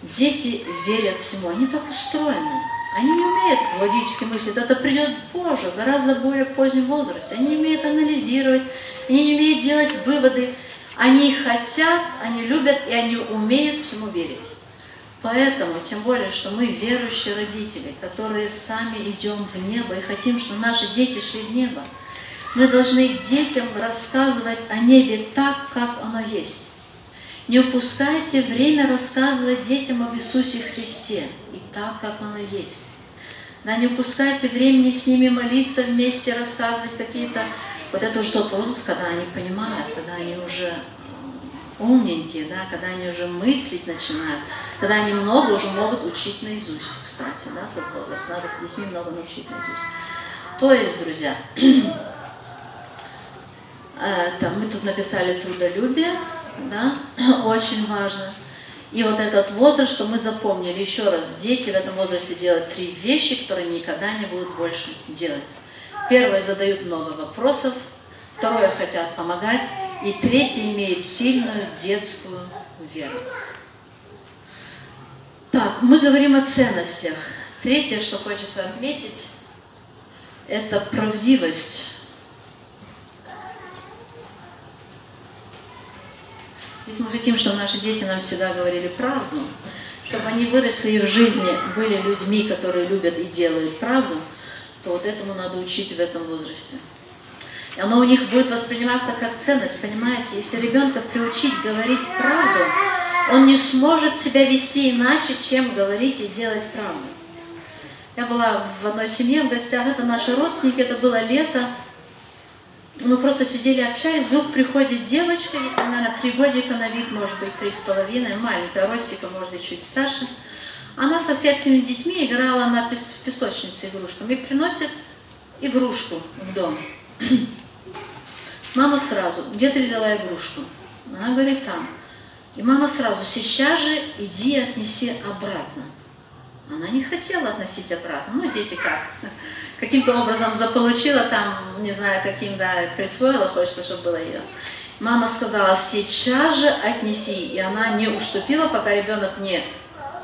Дети верят всему, они так устроены. Они не умеют логически мыслить, это придет позже, гораздо более позднем возрасте. Они не умеют анализировать, они не умеют делать выводы. Они хотят, они любят и они умеют всему верить. Поэтому, тем более, что мы верующие родители, которые сами идем в небо и хотим, чтобы наши дети шли в небо, мы должны детям рассказывать о небе так, как оно есть. Не упускайте время рассказывать детям об Иисусе Христе и так, как оно есть. Да, не упускайте времени с ними молиться вместе, рассказывать какие-то... Вот это уже тот возраст, когда они понимают, когда они уже умненькие, да, когда они уже мыслить начинают, когда они много уже могут учить наизусть, кстати, да, тот возраст. Надо с детьми много научить наизусть. То есть, друзья, это, мы тут написали трудолюбие, да, очень важно. И вот этот возраст, что мы запомнили, еще раз, дети в этом возрасте делают три вещи, которые никогда не будут больше делать. Первое, задают много вопросов. Второе, хотят помогать. И третье, имеют сильную детскую веру. Так, мы говорим о ценностях. Третье, что хочется отметить, это правдивость. Если мы хотим, чтобы наши дети нам всегда говорили правду, чтобы они выросли и в жизни были людьми, которые любят и делают правду, то вот этому надо учить в этом возрасте. И оно у них будет восприниматься как ценность, понимаете? Если ребенка приучить говорить правду, он не сможет себя вести иначе, чем говорить и делать правду. Я была в одной семье в гостях, это наши родственники, это было лето, мы просто сидели, общались, вдруг приходит девочка, ей наверное, три годика на вид, может быть, три с половиной, маленькая, ростика, может быть, чуть старше. Она с соседками детьми играла на пес в песочнице игрушками и приносит игрушку в дом. Мама сразу, где ты взяла игрушку? Она говорит, там. И мама сразу, сейчас же иди отнеси обратно. Она не хотела относить обратно. Ну, дети как? Каким-то образом заполучила там, не знаю, каким, да, присвоила, хочется, чтобы было ее. Мама сказала, сейчас же отнеси. И она не уступила, пока ребенок не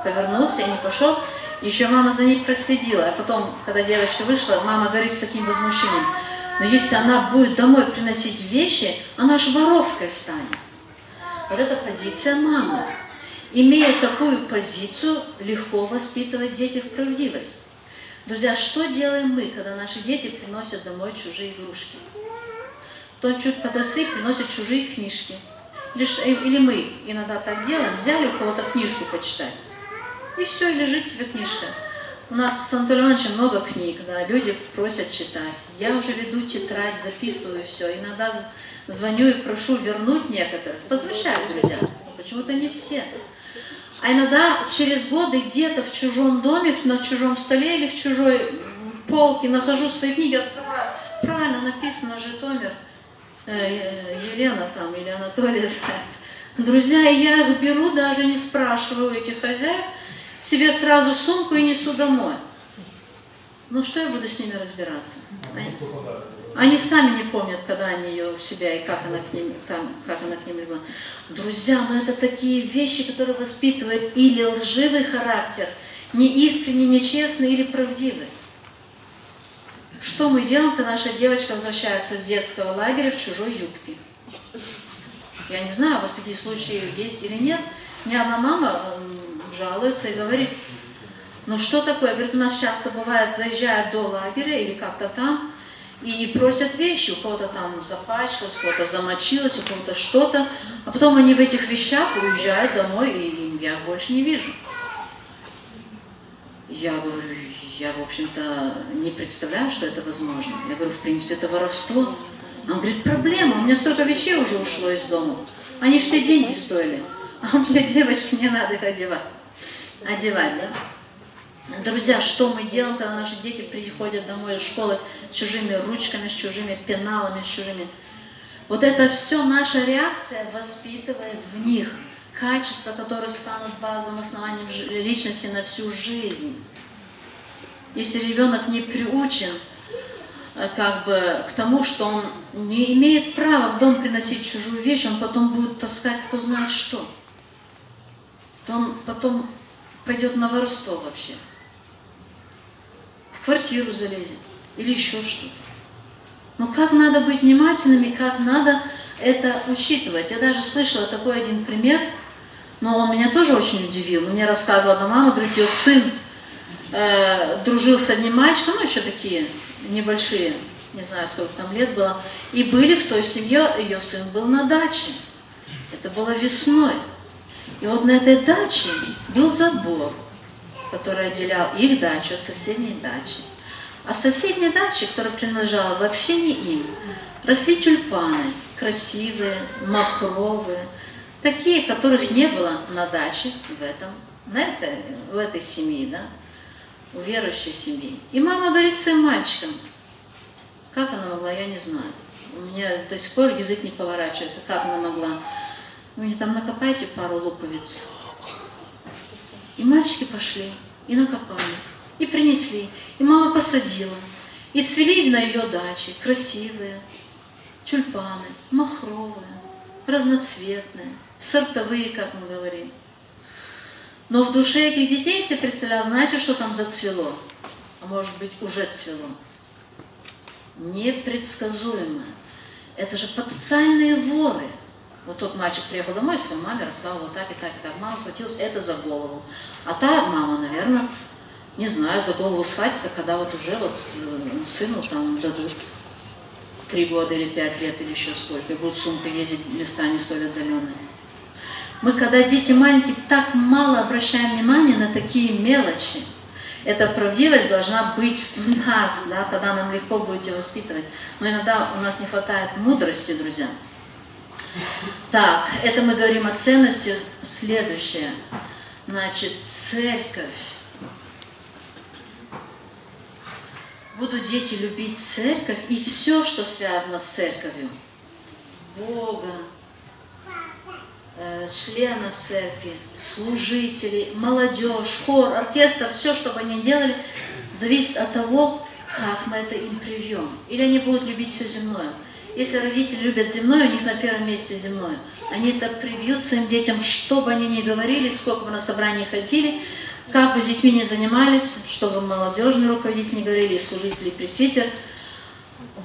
повернулся и не пошел. Еще мама за ней проследила. А потом, когда девочка вышла, мама говорит с таким возмущением, но если она будет домой приносить вещи, она же воровкой станет. Вот это позиция мамы. Имея такую позицию, легко воспитывать в детях правдивость. Друзья, что делаем мы, когда наши дети приносят домой чужие игрушки? То чуть подросли, приносят чужие книжки. Или, э, или мы иногда так делаем, взяли у кого-то книжку почитать, и все, и лежит себе книжка. У нас с Анатолием Ивановичем много книг, да, люди просят читать. Я уже веду тетрадь, записываю все. Иногда звоню и прошу вернуть некоторых. Возвращают, друзья. Почему-то не все. А иногда через годы где-то в чужом доме, на чужом столе или в чужой полке нахожу свои книги, открываю. Правильно написано Житомир, э, Елена там или Анатолий Заяц. Друзья, я их беру, даже не спрашиваю этих хозяев, себе сразу сумку и несу домой. Ну что я буду с ними разбираться? Они сами не помнят, когда они ее у себя и как она к ним, как, как она к ним легла. Друзья, ну это такие вещи, которые воспитывают или лживый характер, неискренний, нечестный или правдивый. Что мы делаем, когда наша девочка возвращается с детского лагеря в чужой юбке? Я не знаю, у вас такие случаи есть или нет. Мне одна мама жалуется и говорит, ну что такое? Говорит, у нас часто бывает, заезжают до лагеря или как-то там, и просят вещи, у кого-то там запачкалось, у кого-то замочилось, у кого-то что-то, а потом они в этих вещах уезжают домой, и я больше не вижу. Я говорю, я, в общем-то, не представляю, что это возможно. Я говорю, в принципе, это воровство. Он говорит, проблема, у меня столько вещей уже ушло из дома. Они все деньги стоили. А у меня девочки, мне надо их одевать. Одевать, да? Друзья, что мы делаем, когда наши дети приходят домой из школы с чужими ручками, с чужими пеналами, с чужими... Вот это все наша реакция воспитывает в них качества, которые станут базовым основанием личности на всю жизнь. Если ребенок не приучен э, как бы к тому, что он не имеет права в дом приносить чужую вещь, он потом будет таскать кто знает что. То он потом пойдет на воровство вообще квартиру залезет или еще что-то. Но как надо быть внимательными, как надо это учитывать. Я даже слышала такой один пример, но он меня тоже очень удивил. Мне рассказывала одна мама, говорит, ее сын э, дружил с одним мальчиком, ну еще такие небольшие, не знаю, сколько там лет было, и были в той семье, ее сын был на даче. Это было весной. И вот на этой даче был забор который отделял их дачу от соседней дачи. А соседней даче, которая принадлежала вообще не им, росли тюльпаны, красивые, махровые, такие, которых не было на даче в, этом, на этой, в этой семье, да, у верующей семьи. И мама говорит своим мальчикам, как она могла, я не знаю. У меня до сих пор язык не поворачивается, как она могла. Вы мне там накопайте пару луковиц, и мальчики пошли, и накопали, и принесли. И мама посадила. И цвели на ее даче красивые тюльпаны, махровые, разноцветные, сортовые, как мы говорим. Но в душе этих детей себе представлял, знаете, что там зацвело? А может быть, уже цвело. Непредсказуемо. Это же потенциальные воры – вот тот мальчик приехал домой, своей маме рассказал вот так и так и так. Мама схватилась, это за голову. А та мама, наверное, не знаю, за голову схватится, когда вот уже вот э, сыну там дадут три года или пять лет или еще сколько, и будут сумка ездить места не столь отдаленные. Мы, когда дети маленькие, так мало обращаем внимание на такие мелочи. Эта правдивость должна быть в нас, да, тогда нам легко будете воспитывать. Но иногда у нас не хватает мудрости, друзья. Так, это мы говорим о ценности. Следующее. Значит, церковь. Будут дети любить церковь и все, что связано с церковью. Бога, э, членов церкви, служителей, молодежь, хор, оркестр, все, что бы они делали, зависит от того, как мы это им привьем. Или они будут любить все земное. Если родители любят земное, у них на первом месте земное. Они это привьют своим детям, что бы они ни говорили, сколько бы на собрании ходили, как бы с детьми не занимались, чтобы молодежные руководители не говорили, и служители, и пресвитер.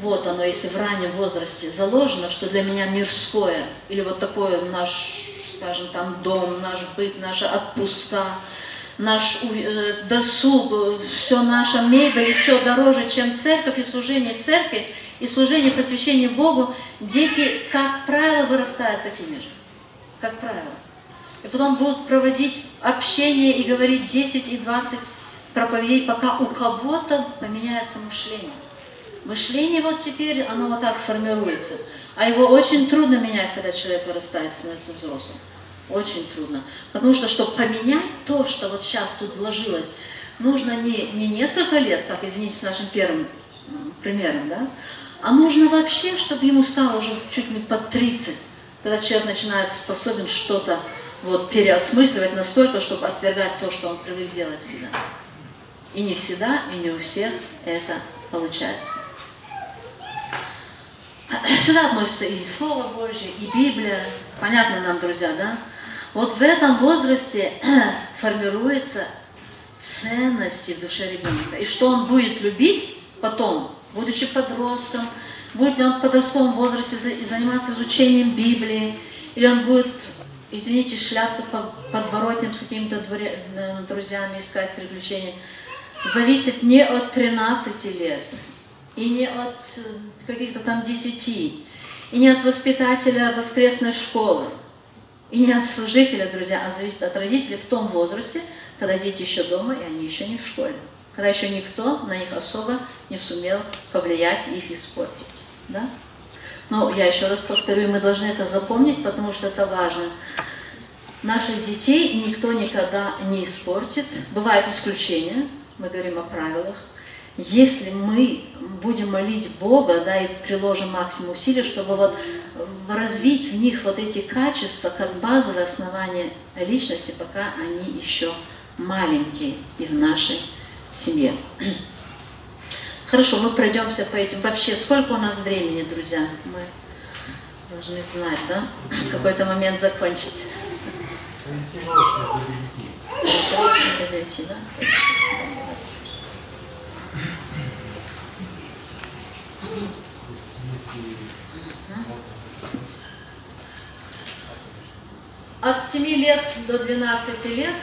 Вот оно, если в раннем возрасте заложено, что для меня мирское, или вот такое наш, скажем, там дом, наш быт, наши отпуска, наш э, досуг, все наша мебель, и все дороже, чем церковь и служение в церкви, и служение, посвящение Богу, дети, как правило, вырастают такими же. Как правило. И потом будут проводить общение и говорить 10 и 20 проповедей, пока у кого-то поменяется мышление. Мышление вот теперь, оно вот так формируется. А его очень трудно менять, когда человек вырастает, становится взрослым. Очень трудно. Потому что, чтобы поменять то, что вот сейчас тут вложилось, нужно не, не несколько лет, как, извините, с нашим первым примером, да, а нужно вообще, чтобы ему стало уже чуть ли под 30, когда человек начинает способен что-то вот переосмысливать настолько, чтобы отвергать то, что он привык делать всегда. И не всегда, и не у всех это получается. Сюда относится и Слово Божье, и Библия. Понятно нам, друзья, да? Вот в этом возрасте формируются ценности в душе ребенка. И что он будет любить потом, будучи подростком, будет ли он в подростковом возрасте заниматься изучением Библии, или он будет, извините, шляться по подворотням с какими-то э, друзьями, искать приключения, зависит не от 13 лет, и не от э, каких-то там 10, и не от воспитателя воскресной школы, и не от служителя, друзья, а зависит от родителей в том возрасте, когда дети еще дома, и они еще не в школе когда еще никто на них особо не сумел повлиять и их испортить. Да? Но я еще раз повторю, мы должны это запомнить, потому что это важно. Наших детей никто никогда не испортит. Бывают исключения, мы говорим о правилах. Если мы будем молить Бога, да, и приложим максимум усилий, чтобы вот развить в них вот эти качества как базовое основание личности, пока они еще маленькие и в нашей семье. Хорошо, мы пройдемся по этим. Вообще, сколько у нас времени, друзья? Мы должны знать, да? В какой-то момент закончить. Ориентировочно до 9, да? От 7 лет до 12 лет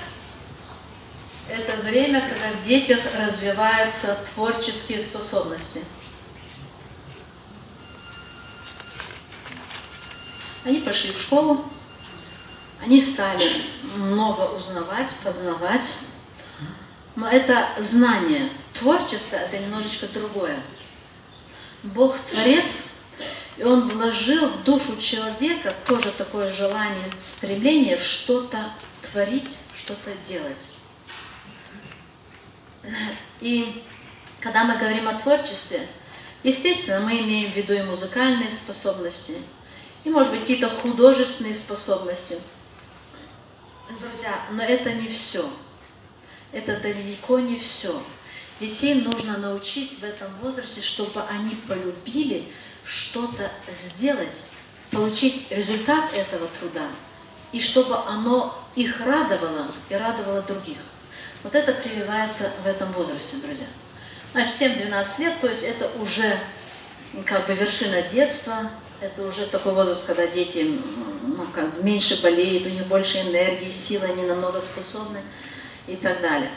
это время, когда в детях развиваются творческие способности. Они пошли в школу, они стали много узнавать, познавать, но это знание, творчество – это немножечко другое. Бог Творец, и Он вложил в душу человека тоже такое желание, стремление что-то творить, что-то делать. И когда мы говорим о творчестве, естественно, мы имеем в виду и музыкальные способности, и, может быть, какие-то художественные способности. Друзья, но это не все. Это далеко не все. Детей нужно научить в этом возрасте, чтобы они полюбили что-то сделать, получить результат этого труда, и чтобы оно их радовало и радовало других. Вот это прививается в этом возрасте, друзья. Значит, 7-12 лет, то есть это уже как бы вершина детства, это уже такой возраст, когда дети ну, как бы меньше болеют, у них больше энергии, силы, они намного способны и так далее.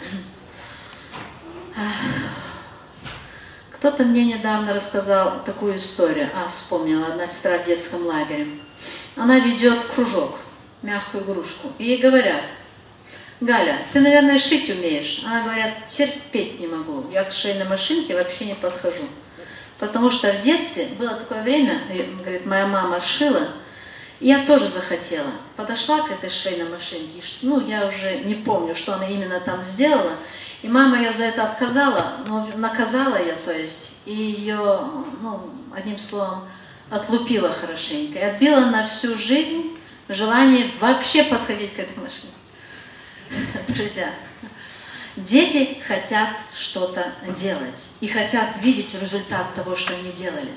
Кто-то мне недавно рассказал такую историю, а, вспомнила, одна сестра в детском лагере. Она ведет кружок, мягкую игрушку, и ей говорят – Галя, ты, наверное, шить умеешь. Она говорит, терпеть не могу. Я к швейной машинке вообще не подхожу. Потому что в детстве было такое время, говорит, моя мама шила, и я тоже захотела. Подошла к этой швейной машинке, ну, я уже не помню, что она именно там сделала, и мама ее за это отказала, ну, наказала ее, то есть, и ее, ну, одним словом, отлупила хорошенько. И отбила на всю жизнь желание вообще подходить к этой машине. Друзья, дети хотят что-то делать и хотят видеть результат того, что они делали.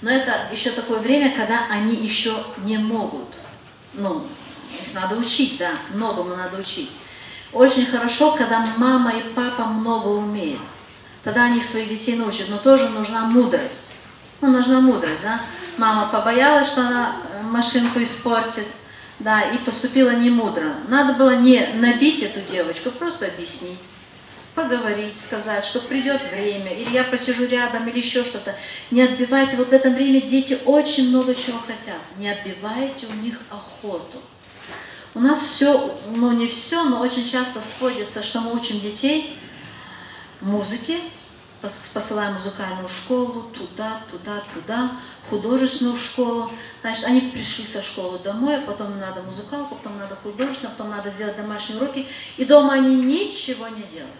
Но это еще такое время, когда они еще не могут. Ну, их надо учить, да, многому надо учить. Очень хорошо, когда мама и папа много умеют. Тогда они своих детей научат, но тоже нужна мудрость. Ну, нужна мудрость, да. Мама побоялась, что она э, машинку испортит, да, и поступила не мудро. Надо было не набить эту девочку, просто объяснить, поговорить, сказать, что придет время, или я посижу рядом, или еще что-то. Не отбивайте, вот в этом время дети очень много чего хотят. Не отбивайте у них охоту. У нас все, ну не все, но очень часто сводится, что мы учим детей музыке, посылаем музыкальную школу, туда, туда, туда, художественную школу. Значит, они пришли со школы домой, а потом надо музыкалку, потом надо художественную, потом надо сделать домашние уроки. И дома они ничего не делают.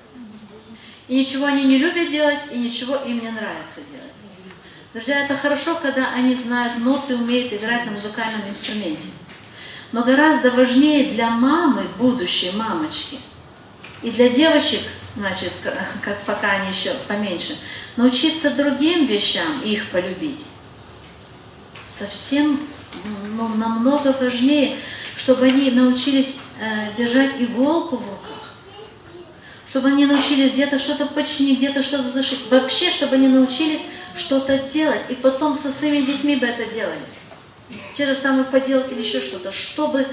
И ничего они не любят делать, и ничего им не нравится делать. Друзья, это хорошо, когда они знают ноты, умеют играть на музыкальном инструменте. Но гораздо важнее для мамы, будущей мамочки, и для девочек – значит, как пока они еще поменьше, научиться другим вещам их полюбить. Совсем ну, намного важнее, чтобы они научились э, держать иголку в руках, чтобы они научились где-то что-то починить, где-то что-то зашить. Вообще, чтобы они научились что-то делать, и потом со своими детьми бы это делали. Те же самые поделки или еще что-то, чтобы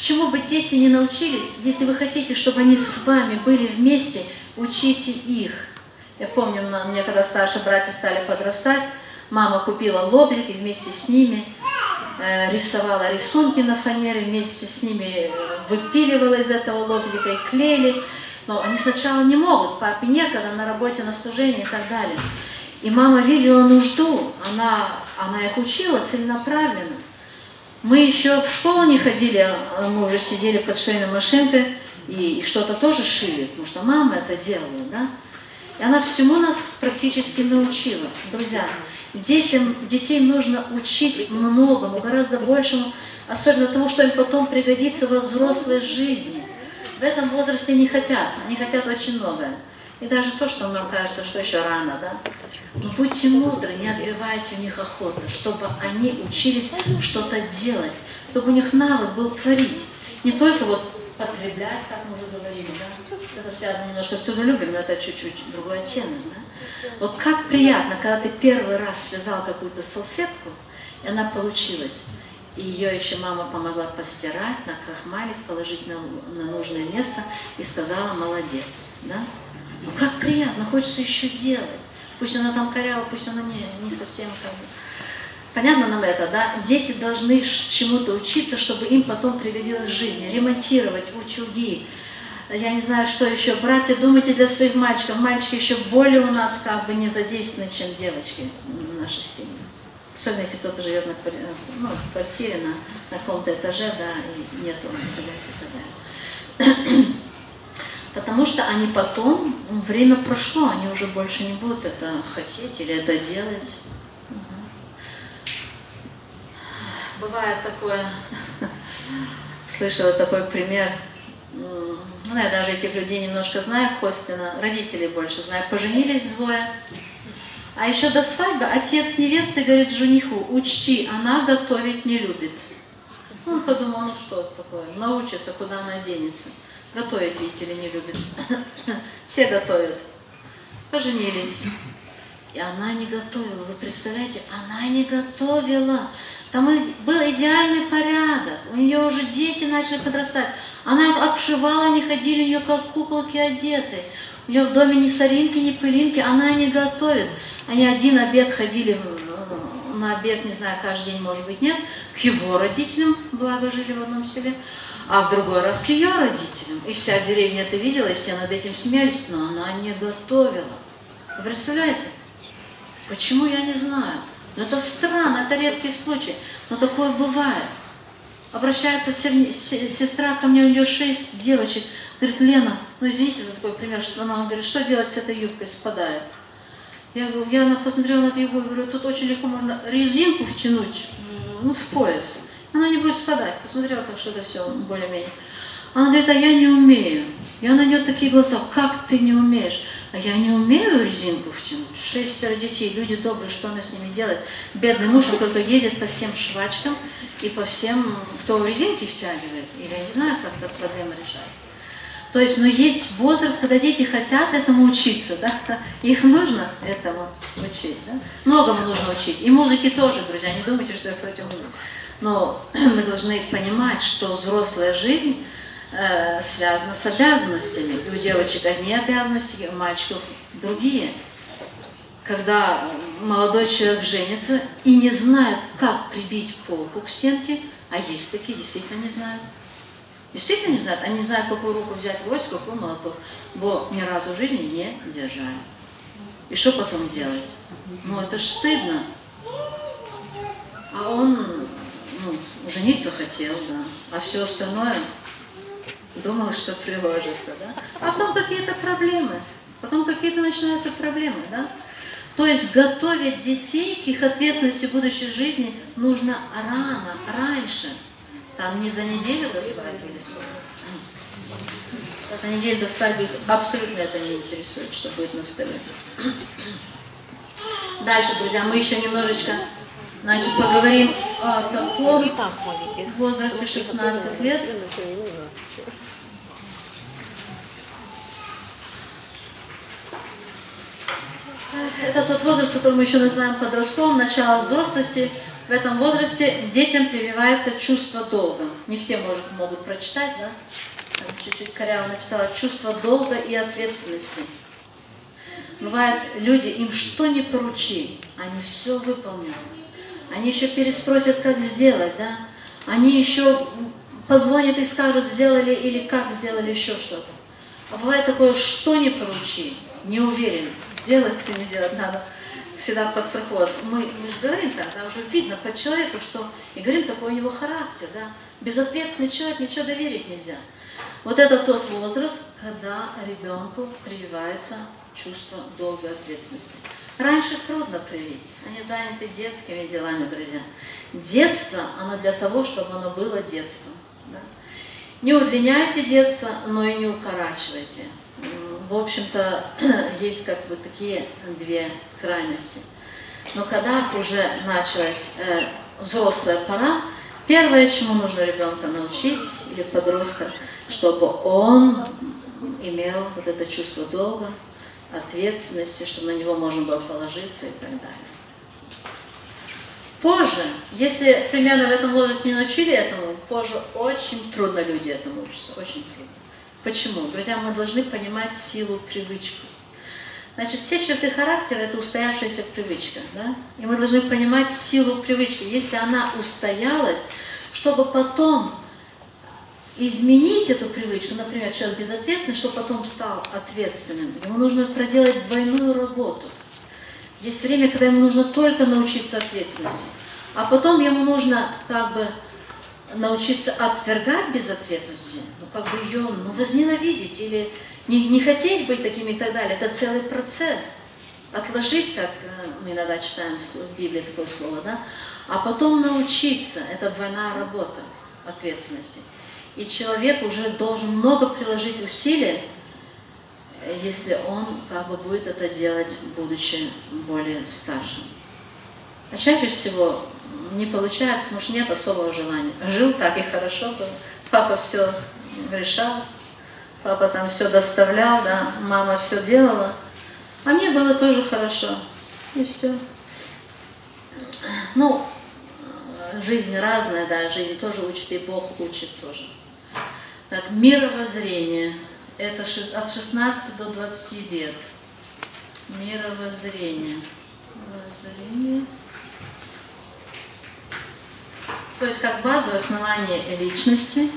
чему бы дети не научились, если вы хотите, чтобы они с вами были вместе, учите их. Я помню, мне когда старшие братья стали подрастать, мама купила лобзики вместе с ними, э, рисовала рисунки на фанере, вместе с ними э, выпиливала из этого лобзика и клеили. Но они сначала не могут, папе некогда, на работе, на служении и так далее. И мама видела нужду, она, она их учила целенаправленно. Мы еще в школу не ходили, а мы уже сидели под швейной машинкой и, и что-то тоже шили, потому что мама это делала, да. И она всему нас практически научила. Друзья, детям, детей нужно учить многому, гораздо большему, особенно тому, что им потом пригодится во взрослой жизни. В этом возрасте не хотят, они хотят очень многое. И даже то, что нам кажется, что еще рано, да? Но будьте мудры, не отбивайте у них охоту, чтобы они учились что-то делать, чтобы у них навык был творить. Не только вот потреблять, как мы уже говорили, да? Это связано немножко с трудолюбием, но это чуть-чуть другой оттенок, да? Вот как приятно, когда ты первый раз связал какую-то салфетку, и она получилась. И ее еще мама помогла постирать, накрахмалить, положить на, на нужное место и сказала «молодец». Да? Ну как приятно, хочется еще делать. Пусть она там корява, пусть она не, не совсем как бы... Понятно нам это, да? Дети должны чему-то учиться, чтобы им потом пригодилось в жизни. Ремонтировать утюги. Я не знаю, что еще. Братья, думайте для своих мальчиков. Мальчики еще более у нас как бы не задействованы, чем девочки в наших семьях. Особенно, если кто-то живет на, ну, в квартире, на, на каком-то этаже, да, и нет хозяйства и так далее. Потому что они потом, время прошло, они уже больше не будут это хотеть или это делать. Бывает такое, слышала такой пример, ну, я даже этих людей немножко знаю, Костина, родителей больше знаю, поженились двое, а еще до свадьбы отец невесты говорит жениху, учти, она готовить не любит. Он подумал, ну что такое, научится, куда она денется. Готовить, видите ли, не любит. Все готовят. Поженились. И она не готовила. Вы представляете, она не готовила. Там был идеальный порядок. У нее уже дети начали подрастать. Она обшивала, они ходили у нее как куколки одеты. У нее в доме ни соринки, ни пылинки. Она не готовит. Они один обед ходили на обед, не знаю, каждый день, может быть, нет, к его родителям, благо жили в одном селе, а в другой раз к ее родителям. И вся деревня это видела, и все над этим смеялись, но она не готовила. Вы представляете? Почему, я не знаю. Но это странно, это редкий случай, но такое бывает. Обращается сестра ко мне, у нее шесть девочек, говорит, Лена, ну извините за такой пример, что она говорит, что делать с этой юбкой, спадает. Я, говорю, я посмотрела на эту юбку и говорю, тут очень легко можно резинку втянуть ну, в пояс. Она не будет спадать. Посмотрела так, что это все более-менее. Она говорит, а я не умею. Я на нее такие глаза, как ты не умеешь? А я не умею резинку втянуть. Шестеро детей, люди добрые, что она с ними делает? Бедный муж, он только ездит по всем швачкам и по всем, кто резинки втягивает. Или я не знаю, как эта проблема решается. То есть, но есть возраст, когда дети хотят этому учиться, да? Их нужно этому учить, да? Многому нужно учить. И музыке тоже, друзья, не думайте, что я против музыки. Но мы должны понимать, что взрослая жизнь э, связана с обязанностями. И у девочек одни обязанности, у мальчиков другие. Когда молодой человек женится и не знает, как прибить полку к стенке, а есть такие, действительно не знают. Действительно не знают. Они знают, какую руку взять гвоздь, какую молоток. Бо ни разу в жизни не держали. И что потом делать? Ну, это ж стыдно. А он ну, жениться хотел, да. А все остальное думал, что приложится, да. А потом какие-то проблемы. Потом какие-то начинаются проблемы, да. То есть готовить детей к их ответственности будущей жизни нужно рано, раньше. Там не за неделю до свадьбы или сколько. А за неделю до свадьбы их абсолютно это не интересует, что будет на столе. Дальше, друзья, мы еще немножечко значит, поговорим о таком возрасте 16 лет. Это тот возраст, который мы еще называем подростковым, начало взрослости – в этом возрасте детям прививается чувство долга. Не все может, могут прочитать, да? Чуть-чуть коряво написала. Чувство долга и ответственности. Бывает, люди, им что не поручи, они все выполнят. Они еще переспросят, как сделать, да? Они еще позвонят и скажут, сделали или как сделали еще что-то. А бывает такое, что не поручи, не уверен, сделать или не сделать, надо всегда подстраховать. Мы, мы же говорим так, да, уже видно по человеку, что, и говорим, такой у него характер, да, безответственный человек, ничего доверить нельзя. Вот это тот возраст, когда ребенку прививается чувство долгой ответственности. Раньше трудно привить, они заняты детскими делами, друзья. Детство, оно для того, чтобы оно было детством. Да? Не удлиняйте детство, но и не укорачивайте. В общем-то, есть как бы такие две крайности. Но когда уже началась э, взрослая пора, первое, чему нужно ребенка научить или подростка, чтобы он имел вот это чувство долга, ответственности, чтобы на него можно было положиться и так далее. Позже, если примерно в этом возрасте не научили этому, позже очень трудно люди этому учатся, очень трудно. Почему? Друзья, мы должны понимать силу привычки. Значит, все черты характера – это устоявшаяся привычка. Да? И мы должны понимать силу привычки. Если она устоялась, чтобы потом изменить эту привычку, например, человек безответственный, чтобы потом стал ответственным, ему нужно проделать двойную работу. Есть время, когда ему нужно только научиться ответственности, а потом ему нужно как бы научиться отвергать безответственности, ну как бы ее ну, возненавидеть или не, не хотеть быть таким и так далее. Это целый процесс. Отложить, как э, мы иногда читаем в Библии такое слово, да? А потом научиться. Это двойная работа ответственности. И человек уже должен много приложить усилий, если он как бы будет это делать, будучи более старшим. А чаще всего не получается, что нет особого желания. Жил так и хорошо был. Папа все решал, папа там все доставлял, да, мама все делала. А мне было тоже хорошо. И все. Ну, жизнь разная, да, жизнь тоже учит, и Бог учит тоже. Так, мировоззрение. Это от 16 до 20 лет. Мировоззрение. Мировоззрение. То есть как базовое основание личности,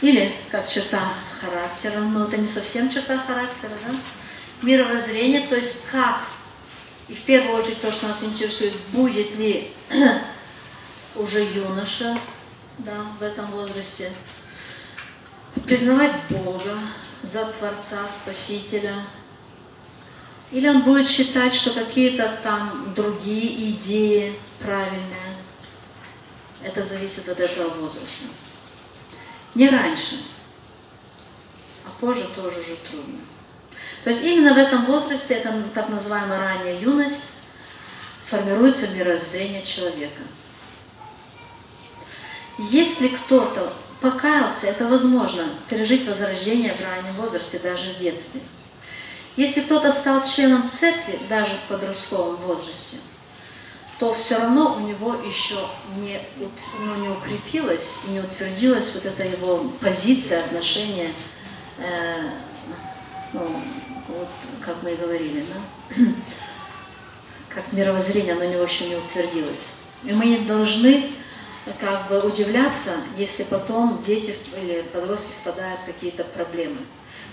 или как черта характера, но это не совсем черта характера, да? Мировоззрение, то есть как, и в первую очередь то, что нас интересует, будет ли уже юноша да, в этом возрасте, признавать Бога за Творца, Спасителя, или он будет считать, что какие-то там другие идеи правильные. Это зависит от этого возраста. Не раньше, а позже тоже уже трудно. То есть именно в этом возрасте, это так называемая ранняя юность, формируется мировоззрение человека – если кто-то покаялся, это возможно, пережить возрождение в раннем возрасте, даже в детстве. Если кто-то стал членом церкви, даже в подростковом возрасте, то все равно у него еще не, ну, не укрепилась и не утвердилась вот эта его позиция, отношение, э, ну, вот, как мы и говорили, да? как мировоззрение, оно у него еще не утвердилось. И мы не должны как бы удивляться, если потом дети или подростки впадают в какие-то проблемы.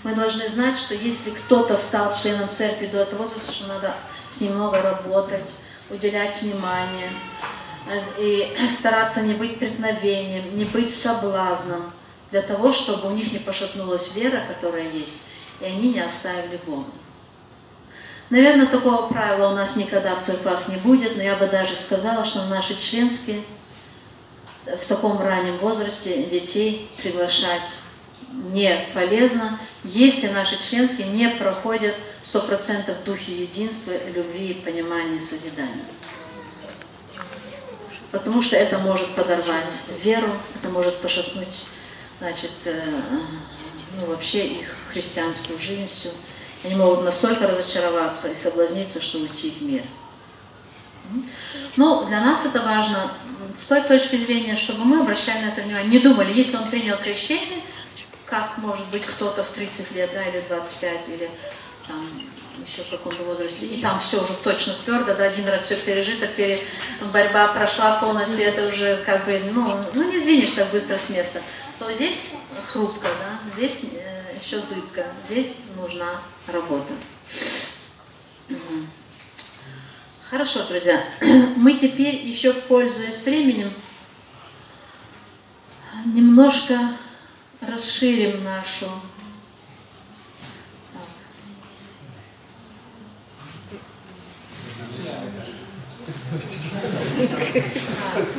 Мы должны знать, что если кто-то стал членом церкви до этого возраста, что надо с ним много работать, уделять внимание э, и стараться не быть преткновением, не быть соблазном, для того, чтобы у них не пошатнулась вера, которая есть, и они не оставили Бога. Наверное, такого правила у нас никогда в церквах не будет, но я бы даже сказала, что наши членские в таком раннем возрасте детей приглашать не полезно, если наши членские не проходят 100% в духе единства, любви, понимания, созидания. Потому что это может подорвать веру, это может пошатнуть значит, э, ну, вообще их христианскую жизнь всю. Они могут настолько разочароваться и соблазниться, что уйти в мир. Но для нас это важно с той точки зрения, чтобы мы обращали на это внимание, не думали, если он принял крещение, как может быть кто-то в 30 лет, да, или 25, или там еще в каком-то возрасте, и там все уже точно твердо, да, один раз все пережито, пере, борьба прошла полностью, это уже как бы, ну, ну не сдвинешь так быстро с места, то здесь хрупко, да, здесь э, еще зыбко. Здесь нужна работа. Хорошо, друзья. Мы теперь еще, пользуясь временем, немножко расширим нашу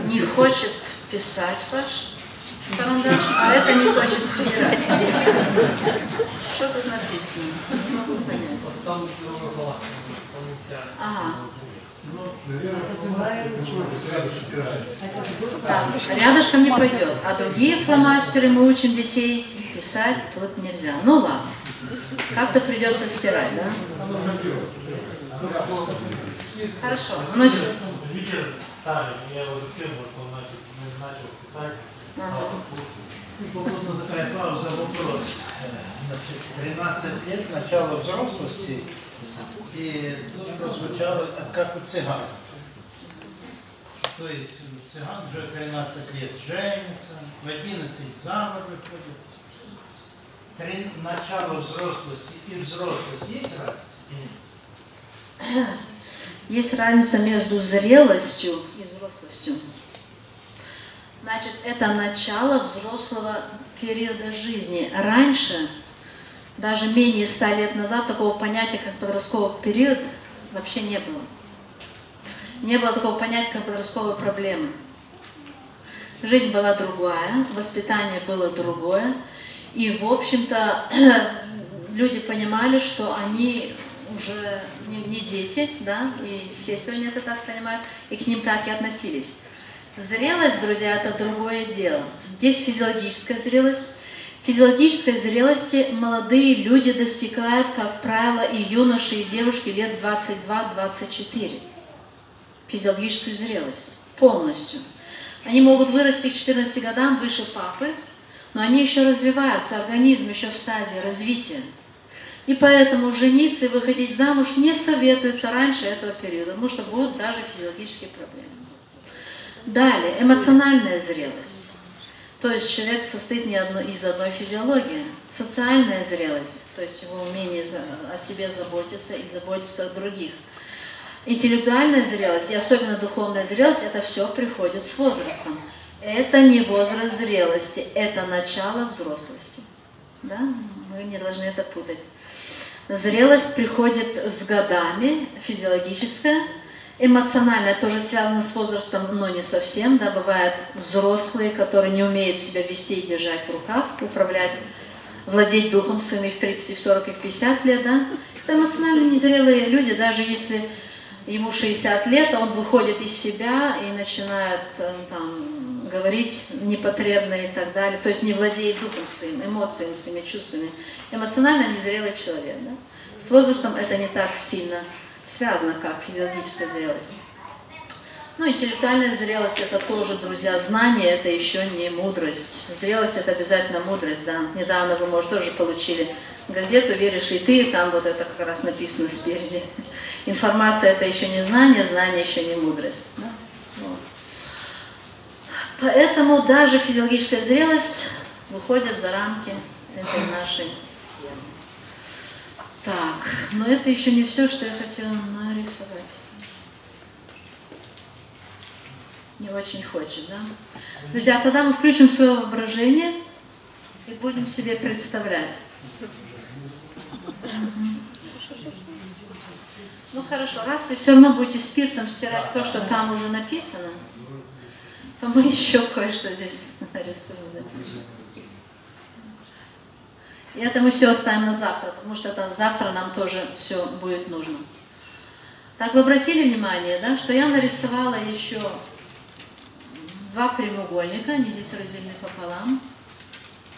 не хочет писать ваш карандаш, а это не хочет стирать. Что тут написано? Не могу понять. Ага. Да, рядышком не пойдет. А другие фломастеры мы учим детей писать тут нельзя. Ну ладно. Как-то придется стирать, да? Хорошо. Но... Попутно такая пауза, вопрос. Значит, 13 лет, начало взрослости, и прозвучало, как у цыган. То есть цыган уже 13 лет женится, в 11 замуж выходит. Три, начало взрослости и взрослость есть разница? Есть разница между зрелостью и взрослостью. Значит, это начало взрослого периода жизни. Раньше, даже менее ста лет назад, такого понятия, как подростковый период, вообще не было. Не было такого понятия, как подростковые проблемы. Жизнь была другая, воспитание было другое. И, в общем-то, люди понимали, что они уже не, дети, да, и все сегодня это так понимают, и к ним так и относились. Зрелость, друзья, это другое дело. Здесь физиологическая зрелость. Физиологической зрелости молодые люди достигают, как правило, и юноши, и девушки лет 22-24. Физиологическую зрелость полностью. Они могут вырасти к 14 годам выше папы, но они еще развиваются, организм еще в стадии развития. И поэтому жениться и выходить замуж не советуется раньше этого периода, потому что будут даже физиологические проблемы. Далее, эмоциональная зрелость. То есть человек состоит не одно, из одной физиологии. Социальная зрелость, то есть его умение о себе заботиться и заботиться о других. Интеллектуальная зрелость и особенно духовная зрелость, это все приходит с возрастом. Это не возраст зрелости, это начало взрослости. Да? Мы не должны это путать. Зрелость приходит с годами, физиологическая, эмоциональная тоже связана с возрастом, но не совсем. Да, бывают взрослые, которые не умеют себя вести и держать в руках, управлять, владеть духом своим в 30, и в 40, и в 50 лет. Да? Это эмоционально незрелые люди, даже если ему 60 лет, он выходит из себя и начинает э, там, говорить непотребно и так далее, то есть не владеет духом своим, эмоциями, своими чувствами. Эмоционально незрелый человек. Да? С возрастом это не так сильно связано, как физиологическая зрелость. Ну, интеллектуальная зрелость – это тоже, друзья, знание – это еще не мудрость. Зрелость – это обязательно мудрость, да. Недавно вы, может, тоже получили газету «Веришь ли ты?» Там вот это как раз написано спереди. Информация – это еще не знание, знание еще не мудрость. Да? Поэтому даже физиологическая зрелость выходит за рамки этой нашей. Так, но это еще не все, что я хотела нарисовать. Не очень хочет, да? Друзья, тогда мы включим свое воображение и будем себе представлять. Ну хорошо, раз вы все равно будете спиртом стирать то, что там уже написано, то мы еще кое-что здесь нарисуем. Да? Это мы все оставим на завтра, потому что это завтра нам тоже все будет нужно. Так вы обратили внимание, да, что я нарисовала еще два прямоугольника, они здесь разделены пополам,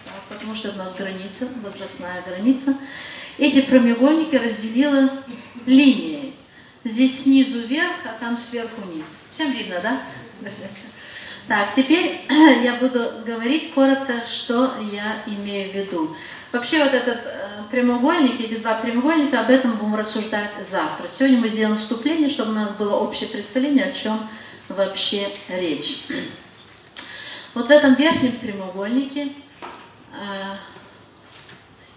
так, потому что у нас граница, возрастная граница. Эти прямоугольники разделила линией. Здесь снизу вверх, а там сверху вниз. Всем видно, да? Так, теперь я буду говорить коротко, что я имею в виду. Вообще вот этот э, прямоугольник, эти два прямоугольника, об этом будем рассуждать завтра. Сегодня мы сделаем вступление, чтобы у нас было общее представление, о чем вообще речь. Вот в этом верхнем прямоугольнике э,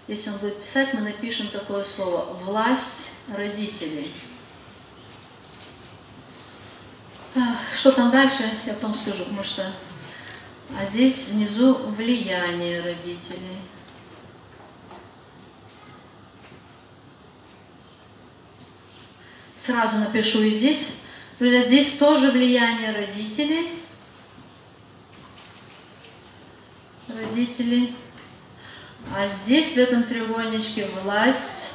если он будет писать, мы напишем такое слово «власть родителей». А, Что там дальше, я потом скажу, потому что... А здесь внизу влияние родителей. Сразу напишу и здесь. Друзья, здесь тоже влияние родителей. Родителей. А здесь, в этом треугольничке, власть.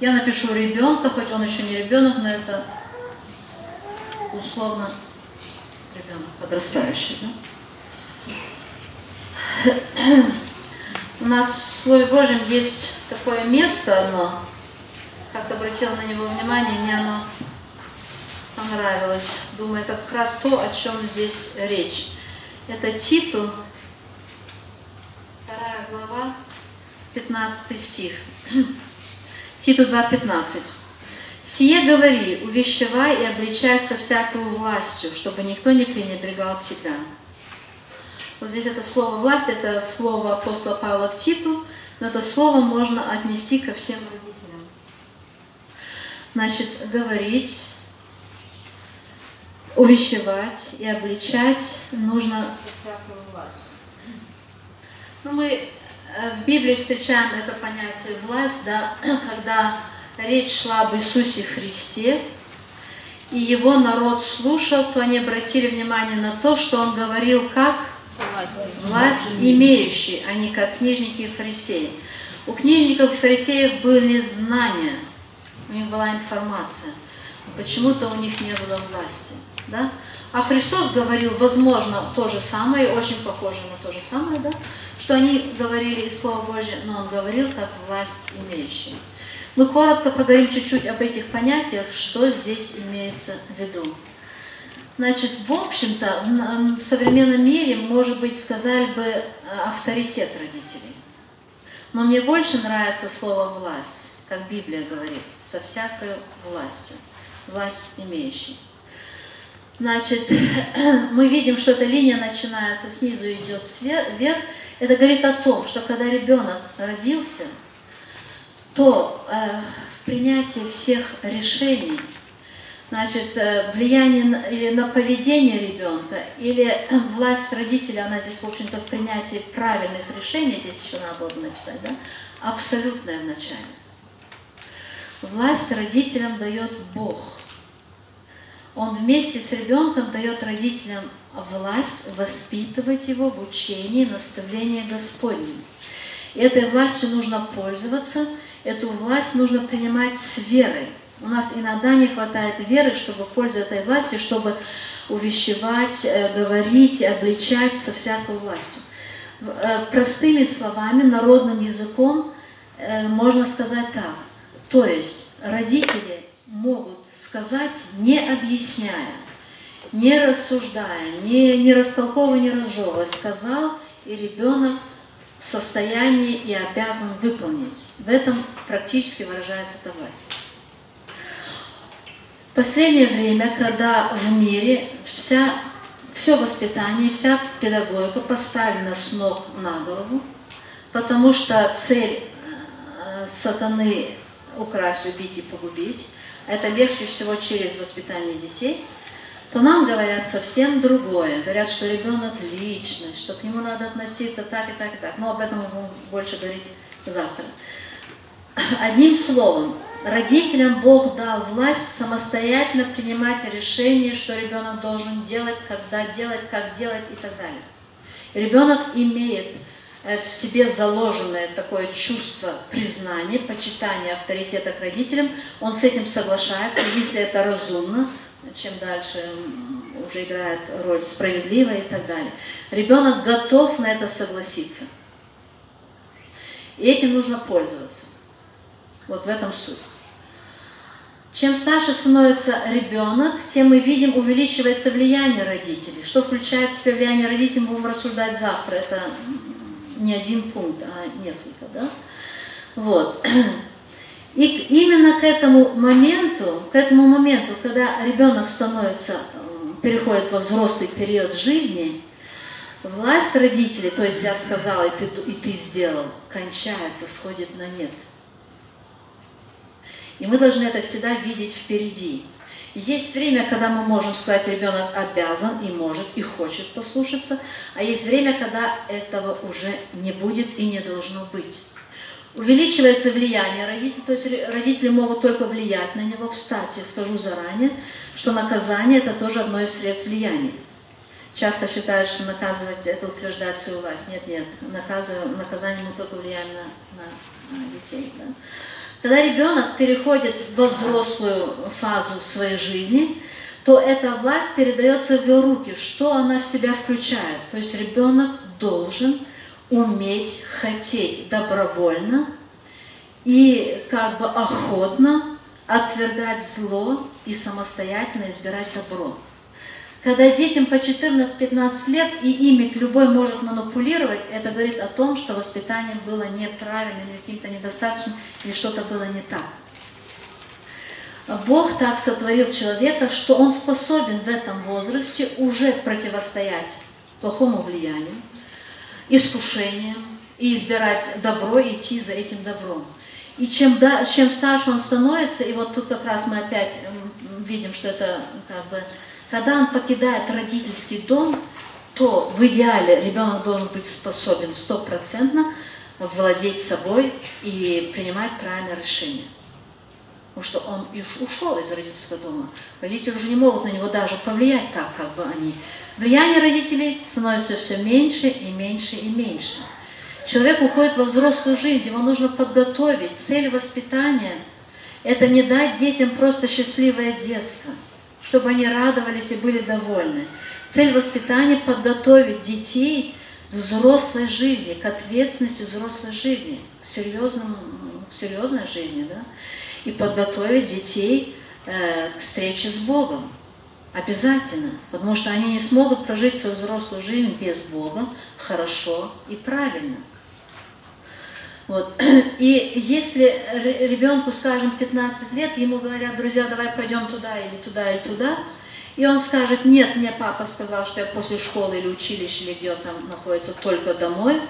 Я напишу ребенка, хоть он еще не ребенок, но это условно ребенок подрастающий. Да? У нас в Слове Божьем есть такое место одно, как-то обратила на него внимание, мне оно понравилось. Думаю, это как раз то, о чем здесь речь. Это Титу, вторая глава, 15 стих. Титу 2.15. «Сие говори, увещевай и обличай со всякую властью, чтобы никто не пренебрегал тебя». Вот здесь это слово «власть», это слово апостола Павла к Титу, но это слово можно отнести ко всем родителям. Значит, говорить, увещевать и обличать нужно со всякую властью. Ну, мы в Библии встречаем это понятие власть, да, когда речь шла об Иисусе Христе, и его народ слушал, то они обратили внимание на то, что он говорил как власть имеющий, а не как книжники и фарисеи. У книжников и фарисеев были знания, у них была информация, но почему-то у них не было власти. Да? А Христос говорил, возможно, то же самое, очень похоже на то же самое, да? что они говорили из Слова Божьего, но Он говорил как власть имеющий. Мы коротко поговорим чуть-чуть об этих понятиях, что здесь имеется в виду. Значит, в общем-то, в современном мире, может быть, сказали бы авторитет родителей. Но мне больше нравится слово «власть», как Библия говорит, со всякой властью, власть имеющей. Значит, мы видим, что эта линия начинается снизу и идет вверх. Это говорит о том, что когда ребенок родился, то э, в принятии всех решений, значит, э, влияние на, или на поведение ребенка, или э, власть родителя, она здесь, в общем-то, в принятии правильных решений, здесь еще надо было бы написать, да, абсолютная в начале. Власть родителям дает Бог – он вместе с ребенком дает родителям власть воспитывать его в учении, наставлении Господнем. И этой властью нужно пользоваться, эту власть нужно принимать с верой. У нас иногда не хватает веры, чтобы пользоваться этой властью, чтобы увещевать, э, говорить, обличать со всякой властью. Э, простыми словами, народным языком э, можно сказать так. То есть родители могут сказать, не объясняя, не рассуждая, не, не растолковывая, не разжевывая. Сказал, и ребенок в состоянии и обязан выполнить. В этом практически выражается эта власть. В последнее время, когда в мире вся, все воспитание, вся педагогика поставлена с ног на голову, потому что цель э, сатаны украсть, убить и погубить, это легче всего через воспитание детей, то нам говорят совсем другое. Говорят, что ребенок личность, что к нему надо относиться так и так и так. Но об этом мы будем больше говорить завтра. Одним словом, родителям Бог дал власть самостоятельно принимать решение, что ребенок должен делать, когда делать, как делать и так далее. ребенок имеет Э, в себе заложенное такое чувство признания, почитания авторитета к родителям, он с этим соглашается, если это разумно, чем дальше уже играет роль справедливая и так далее. Ребенок готов на это согласиться. И этим нужно пользоваться. Вот в этом суть. Чем старше становится ребенок, тем мы видим, увеличивается влияние родителей. Что включает в себя влияние родителей, мы будем рассуждать завтра. Это не один пункт, а несколько, да? Вот. И именно к этому моменту, к этому моменту, когда ребенок становится, переходит во взрослый период жизни, власть родителей, то есть я сказала, и ты, и ты сделал, кончается, сходит на нет. И мы должны это всегда видеть впереди. Есть время, когда мы можем сказать, ребенок обязан и может, и хочет послушаться, а есть время, когда этого уже не будет и не должно быть. Увеличивается влияние родителей, то есть родители могут только влиять на него. Кстати, скажу заранее, что наказание – это тоже одно из средств влияния. Часто считают, что наказывать – это утверждать свою власть. Нет, нет, наказание мы только влияем на, на, на детей. Да? Когда ребенок переходит во взрослую фазу своей жизни, то эта власть передается в его руки. Что она в себя включает? То есть ребенок должен уметь хотеть добровольно и как бы охотно отвергать зло и самостоятельно избирать добро. Когда детям по 14-15 лет и ими любой может манипулировать, это говорит о том, что воспитание было неправильным, каким-то недостаточным, или что-то было не так. Бог так сотворил человека, что он способен в этом возрасте уже противостоять плохому влиянию, искушениям и избирать добро и идти за этим добром. И чем, да, чем старше он становится, и вот тут как раз мы опять видим, что это как бы когда он покидает родительский дом, то в идеале ребенок должен быть способен стопроцентно владеть собой и принимать правильное решение. Потому что он ушел из родительского дома. Родители уже не могут на него даже повлиять так, как бы они. Влияние родителей становится все меньше и меньше и меньше. Человек уходит во взрослую жизнь, его нужно подготовить. Цель воспитания – это не дать детям просто счастливое детство – чтобы они радовались и были довольны. Цель воспитания – подготовить детей к взрослой жизни, к ответственности взрослой жизни, к, серьезному, к серьезной жизни, да? И подготовить детей э, к встрече с Богом. Обязательно, потому что они не смогут прожить свою взрослую жизнь без Бога хорошо и правильно. Вот. И если ребенку, скажем, 15 лет, ему говорят, друзья, давай пойдем туда или туда или туда, и он скажет, нет, мне папа сказал, что я после школы или училища, или где он там находится, только домой,